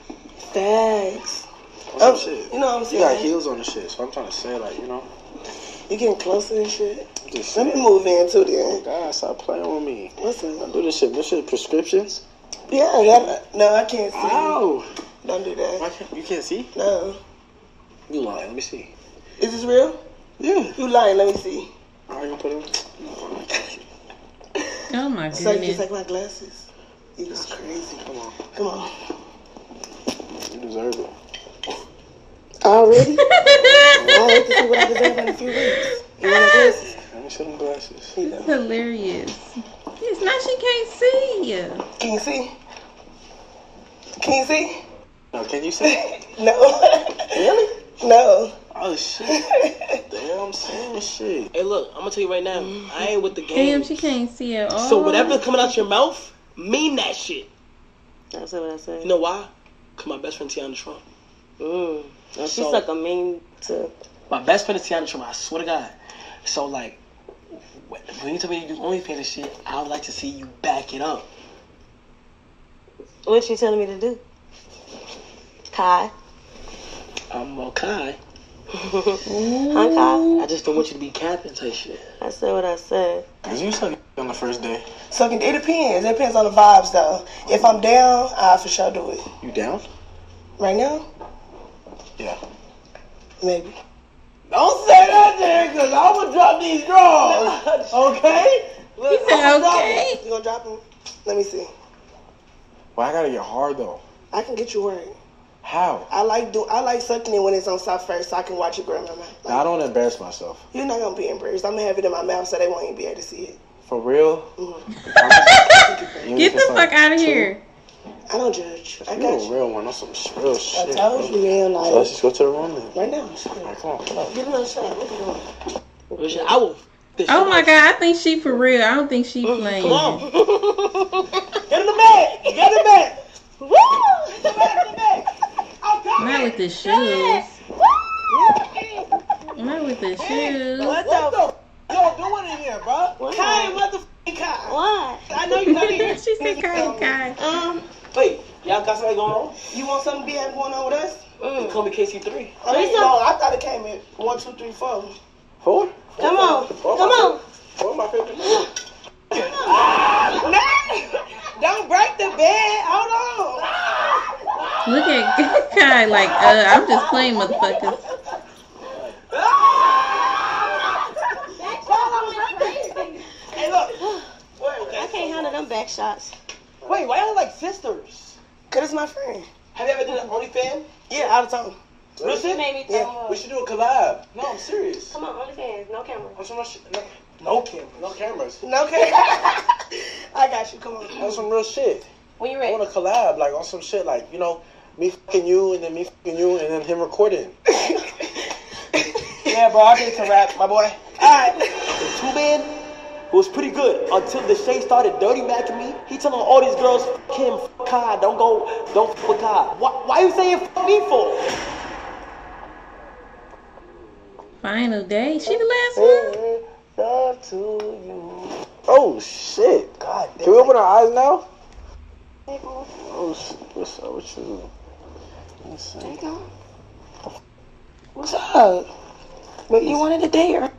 Thanks. On some Oh, shit. you know what I'm You saying? got heels on the shit, so I'm trying to say like, you know. You getting closer and shit. Just Let me move in too then. Oh, God, stop playing with me. Don't up? do this shit. This shit prescriptions. Yeah, that, no, I can't see. Ow. Don't do Why that. can't, you can't see? No. You lying. Let me see. Is this real? Yeah. You lying? Let me see. How you gonna put it? (laughs) Oh my So you goodness. just like my glasses. You was crazy. Come on. Come on. You deserve it. Already? (laughs) I hate to see what I deserve in a few weeks. You want my (laughs) glasses? Let me see them glasses. You know. Hilarious. Yes, now she can't see you. Can you see? Can you see? No, can you see? (laughs) No. really? No. Oh shit. (laughs) Damn, I'm saying shit. Hey, look, I'm gonna tell you right now, I ain't with the game. Damn, she can't see at all. So whatever's coming out your mouth, mean that shit. That's what I said. You know why? Cause my best friend Teanna Trump. Mm. She So- suck a mean to. My best friend is Teanna Trump. I swear to God. So like, when you tell me you do OnlyFans and shit, I would like to see you back it up. What she telling me to do? Kai. I'm okay. Huh, Kai? I just don't want you to be capping type shit. I said what I said. Cause you suck on the first day. Sucking, it depends. It depends on the vibes though. If I'm down, I for sure do it. You down? Right now? Yeah. Maybe. Don't say that there, cause I'm gonna drop these drawers. (laughs) Okay? He said okay. You gonna drop them? Let me see. Well, I gotta get hard though. I can get you right. How? I like do I like sucking it when it's on soft first so I can watch it grow in my mouth. Now, I don't embarrass myself. You're not gonna be embarrassed. I'm gonna have it in my mouth so they won't even be able to see it. For real? Mhm. Get the fuck out of here. I don't judge. I You got a you. real one. That's some real I shit. told bro. you, man. So let's just go to the room then. right now. Alright, come on, come on. Get another shot. What you doing? Real I will. Oh my up. god, I think she for real. I don't think she playing. Come on. Get in the bag. Get in the bag. Woo! Get the bag, get the bag. I'm coming. Not with the shoes. Not with the shoes. What the? Yo, doing in here, bro? Kai, what the f***ing Kai? What? I know you got in here. (laughs) she said Kai Kai. Um. Wait, y'all got something going on? You want something to be going on with us? They call me KC3. I mean, no, I thought it came in one, two, three, four. Four? Come on. Come on. Four my favorite. (laughs) Don't break the bed. Hold on. Look at probably like, uh, I'm just playing, motherfuckers. Hey, look. I can't handle them back shots. Wait, why y'all like sisters? Cause it's my friend. Have you ever done an OnlyFans? Yeah, all the time. Real shit? made me throw Yeah. up. We should do a collab. No, I'm serious. Come on, OnlyFans, no camera. On some real shit. No, no camera, no cameras. No camera. (laughs) I got you. Come on. On some real shit. When you ready? I ready? want to collab, like on some shit, like you know, me fucking you and then me fucking you and then him recording. (laughs) Yeah, bro, I get to rap, my boy. Alright. The two man was pretty good until Deshae started dirty macking me. He telling all these girls, fuck him, fuck Kai, don't go, don't fuck with Kai. Why, why you saying fuck me for? Final day. She the last mm-hmm. one. Love to you. Oh shit! God damn. Can we open our eyes now? Oh shit! What's up with you? Let's see. What's up? You wanted a date, right?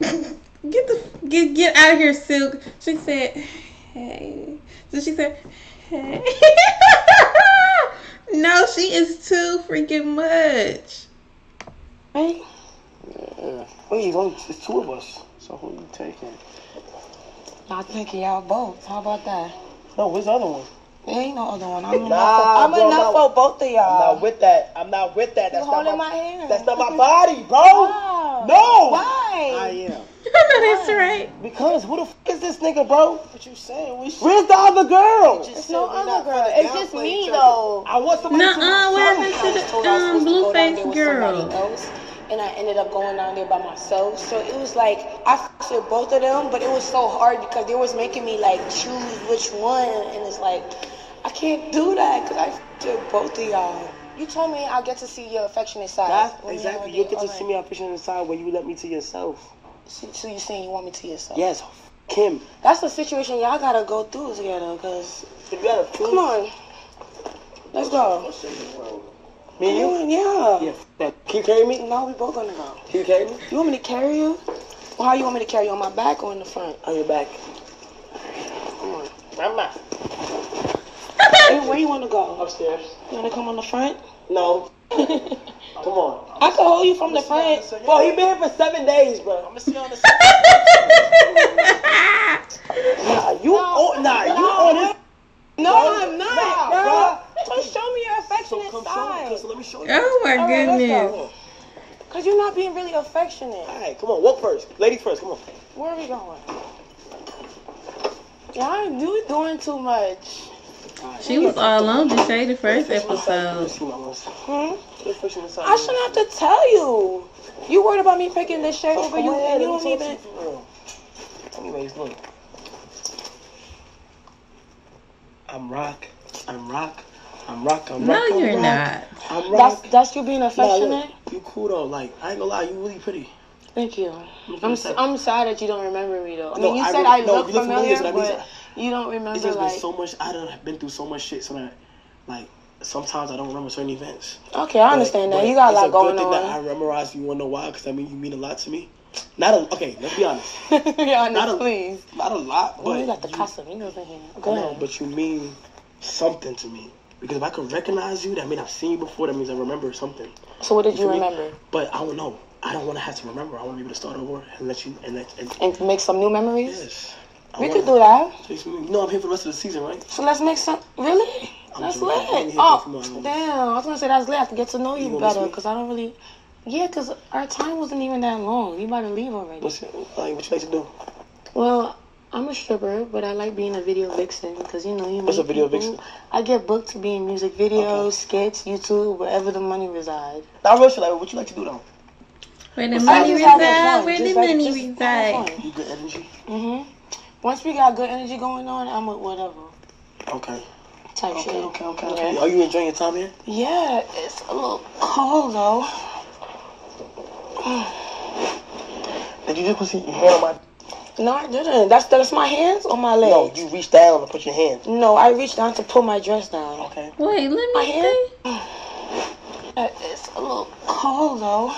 Get the get get out of here, Silk. She said, "Hey." So she said, "Hey." (laughs) no, she is too freaking much. Hey. Yeah. Wait, it's only it's two of us. So who you taking? Y'all thinking y'all both. How about that? No, where's the other one? There ain't no other one. I'm enough, Nah, for, I'm bro, enough no. for both of I'm y'all. not with that. I'm not with that. You That's not holding my, my hand. That's not my body, bro. Wow. No. Why? I am. (laughs) I know that's right. Because who the f is this nigga, bro? What you saying? We Where's the other girl? It's no other girl. It's just me though. I want somebody to Nuh-uh, what happened I to was the I was um, supposed to go down Blueface girl? Somebody else, and I ended up going down there by myself. So it was like I f***ed with both of them, but it was so hard because they was making me like choose which one, and it's like I can't do that because I f***ed with both of y'all. You told me I'll get to see your affectionate side. That's exactly. You You get to see me affectionate side when you let me to yourself. So, so you saying you want me to yourself? Yes, Kim. That's the situation y'all gotta go through together. Cause You gotta choose. come on, let's go. Me and you? Oh, yeah. Yeah. f- That. Can you carry me? No, we both gonna go. Can you carry me? You want me to carry you? Or how you want me to carry you on my back or in the front? On your back. Come on. Mama. Where, where you want to go? Upstairs. You want to come on the front? No. (laughs) Come on. I can hold you from the front. Bro, he been here for seven days, bro. I'm gonna see you on the (laughs) Nah, you on. Nah, you on this. No, Bro, I'm not, nah, bro. bro. Just show me your So affectionate come show me. side. So let me show you. Oh my All right, let's goodness. go. Cause you're not being really affectionate. All right, come on. Walk first. Ladies first. Come on. Where are we going? Y'all, you doing too much. She was all on Deshae the first episode. Hmm? Let's fish inside. I shouldn't have to tell you. You worried about me picking this shit over you, and you don't me talk to even. you for real. Anyways, look. I'm rock. I'm rock. I'm rock. I'm No, rock. I'm you're rock. not. I'm That's rock. that's you being Nah, affectionate. look, you cool though. Like I ain't gonna lie, you really pretty. Thank you. I'm at that. I'm sad that you don't remember me though. I No, mean, you I said really- I no, look you look familiar, familiar, so that means but you don't remember. It's remember just like. been so much. I done been through so much shit, so that like sometimes I don't remember certain events. Okay, I But- understand that. but You got a it's lot going on. It's a good thing That I on. memorized. You wanna know why? Because I mean, you mean a lot to me. Not a okay. Let's be honest. (laughs) yeah, Not a- please. Not a lot, but you got the Casamigos in here. I know, ahead. but you mean something to me. Because if I could recognize you, that means I've seen you before. That means I remember something. So what did you me? remember? But I don't know. I don't want to have to remember. I want to be able to start over and let you and let and And make some new memories. yes. I We could do that. You know I'm here for the rest of the season, right? So let's make some. Really? I'm That's lit. Oh, damn. I was gonna say that's lit. I have to get to know you, You better because I don't really. Yeah, because our time wasn't even that long. You about to leave already. What's it, like, what you like to do? Well, I'm a stripper, but I like being a video vixen because you know you. What's a video people. vixen? I get booked to be in music videos, skits, YouTube, wherever the money resides. Now, real shit, like, what you like to do though? Where the money just having reside? Where the money just having reside? You good energy? Mhm. Once we got good energy going on, I'm with whatever Okay. type Okay, shit. okay, okay, Yeah. okay. Are you enjoying your time here? Yeah, it's a little cold though. Did you just put your hand on my? No, I didn't. That's that's my hands or my legs. No, you reached down and put your hands. No, I reached down to pull my dress down. Okay. Wait, let My me hand? see. Uh, It's a little cold though.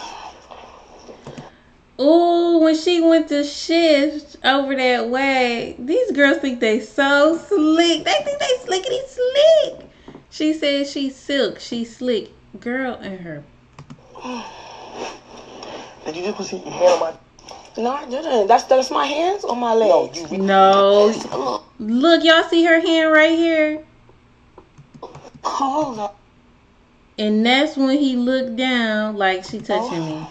Ooh, when she went to shift over that way, these girls think they so slick. They think they slickety slick. She said she's silk, she's slick. Girl and her. Did you just put your hand on my? No, I didn't. That's that's my hands on my legs. No, you. No. Look, y'all see her hand right here? Hold up. And that's when he looked down like she touching oh. me.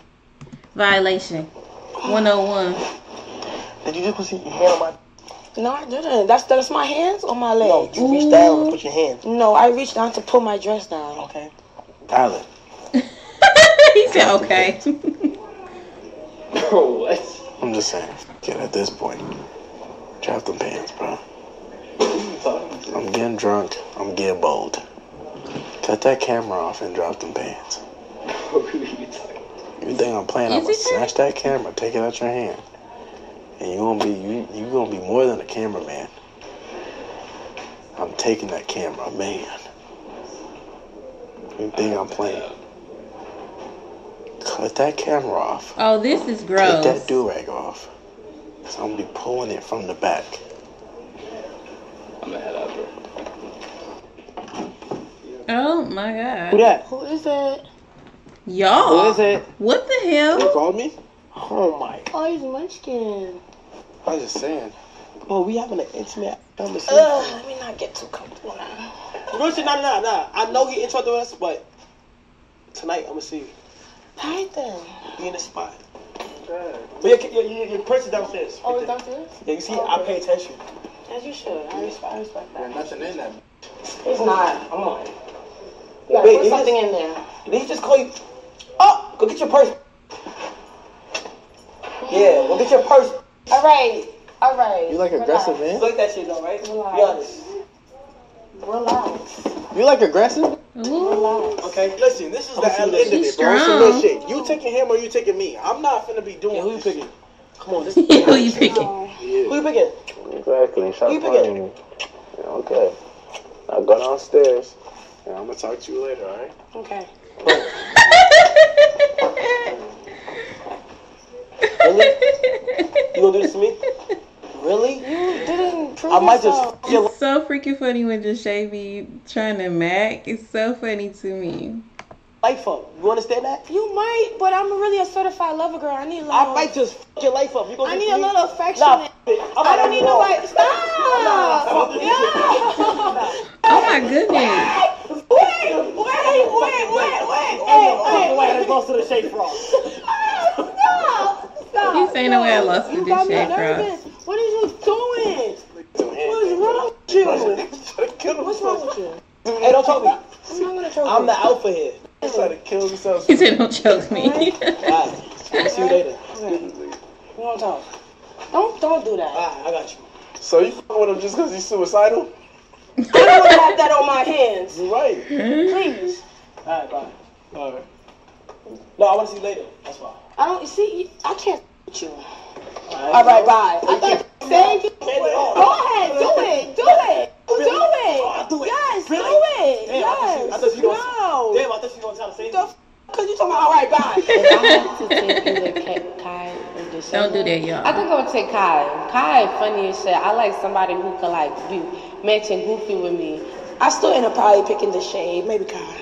Violation. 101. Did you just put your hand on my? No, I didn't. That's that's my hands on my No, legs. you reached down and put your hands. No, I reached down to pull my dress down. Okay. Tyler. (laughs) he said, okay. (laughs) Bro, (laughs) what? I'm just saying. Kid, at this point, drop them pants, bro. I'm getting drunk. I'm getting bold. Cut that camera off and drop them pants. (laughs) You think I'm playing? I'm gonna he snatch that camera, take it out your hand, and you gonna be you you gonna be more than a cameraman. I'm taking that camera, man. You think I'm playing? Cut that camera off. Oh, this is gross. Take that do rag off. So I'm gonna be pulling it from the back. I'm gonna head out, bro. Oh my god. Who that? Who is that? Y'all. Who is it? What the hell? You called me? Oh my. Oh, he's Mexican. I was just saying. Bro, we having an intimate conversation. Ugh, let me not get too comfortable now. Real shit, nah, nah, nah. I know he interrupted us, but tonight I'm gonna see you. Alright then. Be in the spot. But your, your, your, your purse is downstairs. Oh, right it's there. downstairs? Yeah, you see, Oh, I pay attention. As you should. I respect, I respect that. There's nothing in that. It's not. Come on. You gotta Wait, put he something just- in there. Did he just call you? Oh, go get your purse. Yeah, go get your purse. All right. All right. You like aggressive, man. You like that shit though, right? Be Relax. honest. Relax. You like aggressive? Ooh. Okay, listen, this is the end of it, He's bro. It's some strong. real shit. You taking him or you taking me? I'm not finna be doing Yeah, who you this picking? Come on, this. (laughs) Who you picking? No. Who you picking? Exactly. Stop Who you picking? Yeah, okay. Now go downstairs. And I'm gonna talk to you later, alright? Okay. (laughs) Really? You gonna do this to me? (laughs) Really? You didn't prove I might just yourself. feel It's so freaking funny when Deshae be trying to mac. It's so funny to me. life up. You understand that? You might, but I'm really a certified lover girl. I need a little. I might just f- your life up. You gonna I need a little affection. Nah, f- I'm I out don't on need the wall. nobody. Stop! Oh my goodness. Wait, wait, wait, wait, wait, wait, wait, Wait, let's go to Deshae Frost. Stop! Stop! He's saying the way I lost You to got me Deshae nervous. Cross. What are you doing? What's wrong with you? What's wrong with you? Hey, don't choke me. I'm not gonna choke I'm the alpha here. He's trying to kill himself. He said, don't choke me. Alright, I'll see you later. We don't talk. Don't don't do that. Alright, I got you. So you fucking with him just because he's suicidal? I don't want to have that on my hands. You're right. Please. Alright, bye. Alright. No, I want to see you later. That's why. I don't see. I can't with you. Alright, All right, bye. I thought you said you. Bend it off. Go ahead, do it, do it, do it. Oh, do it. Yes, Really? do it. Damn, I thought you- I yes. gonna- no. Damn, I thought you were going to try to say The something. Cause you talking about all right, bye. If I had to take either Ka- Kai or Deshae, Don't do that, y'all. I think I would take Kai. Kai funny as shit. I like somebody who could like be matching goofy with me. I still end up probably picking Deshae. Maybe Kai.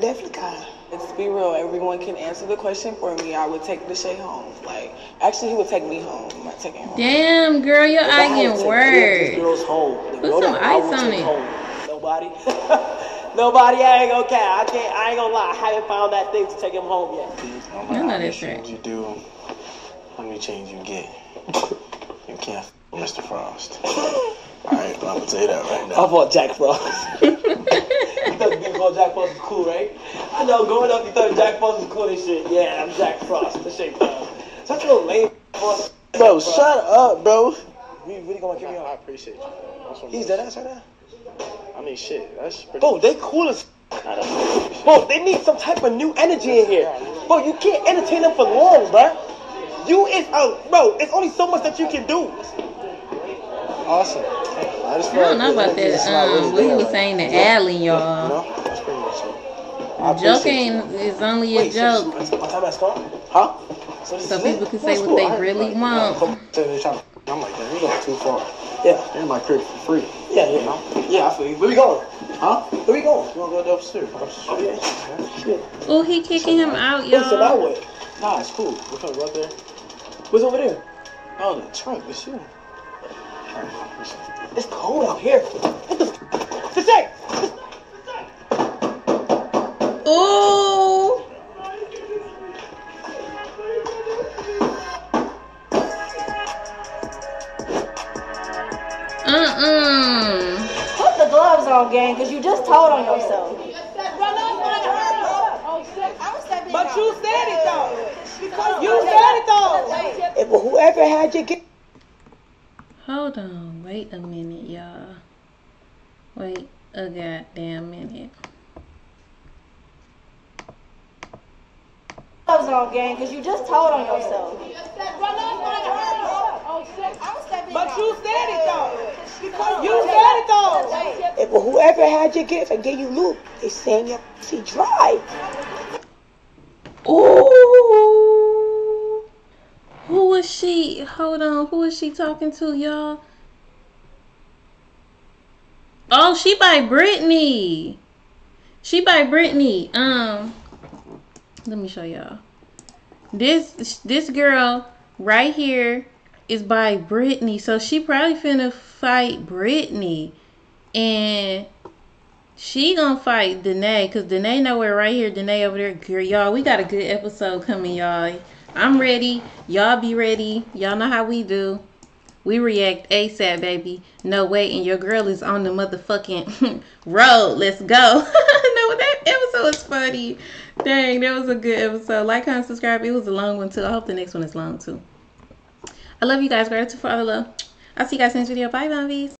Definitely Kai. Let's be real. Everyone can answer the question for me. I would take Deshae home. Like, actually, he would take me home. I'm not taking home. Damn, girl, your If I eye had to getting take these girls home. the Put girl some ice would on it. home, Nobody. (laughs) Nobody. I ain't gonna care. I can't. I ain't gonna lie. I haven't found that thing to take him home yet. No I matter know how many that's right. you do, how many change you get, (laughs) you can't f- Mr. Frost. (coughs) Alright, I'm gonna tell you that right now. I now. bought Jack Frost. (laughs) you thought being called Jack Frost was cool, right? I know. Growing up, you thought Jack Frost was cool and shit. Yeah, I'm Jack Frost. Deshae Frost. Such a little lame. Frost. Bro, shut up, bro. You really gonna kick me I out? appreciate you. That's what He's saying. dead ass right now. I mean, shit. That's pretty. Bro, they cool as. Nah, that's pretty shit. Bro, they need some type of new energy in here. Bro, you can't entertain them for long, bro. You is out, bro. It's only so much that you can do. Awesome. I just I don't know the about that. Um, really what he there was right saying to Allie, You y'all. know? That's pretty much it. Joking is only a joke, So, my time has come. Huh? So, so people can say what they really want. come- say they tryna- I'm like, man, you going too far. Yeah, They're in my crib for free. Yeah, yeah, no. Yeah, I feel you. Where we going? Huh? Where we going? We gonna go upstairs. Oh, yeah. Oh, he kicking him out, What's the that y'all. way? Nah, it's cool. We're gonna right there. What's over there? Oh, the trunk. It's you. It's cold out here. What the? F- the thing. Ooh. Mm-mm. Put the gloves on, gang, because you just told on yourself. But you said it though. You said it though. If whoever had you get Hold on. Wait a minute, y'all. Wait a goddamn minute. Gloves on, gang, because you just told on yourself. But you said it though. You said it though. if whoever had your gift and gave you loot, they saying your pussy dry. Ooh. Who was she? Hold on. Who is she talking to, y'all? Oh, she by Brittany. She by Brittany. Um, let me show y'all. This this girl right here is by Brittany. So she probably finna fight Brittany. And she gonna fight Danae because Danae nowhere right here. Danae over there. Girl, y'all, we got a good episode coming, y'all. I'm ready. Y'all be ready. Y'all know how we do. We react ASAP, baby. No way. And your girl is on the motherfucking (laughs) road. Let's go. (laughs) no, that episode was funny. Dang, that was a good episode. Like, comment, subscribe. It was a long one, too. I hope the next one is long, too. I love you guys. Gratitude for all the love. I'll see you guys in the next video. Bye, Bombies.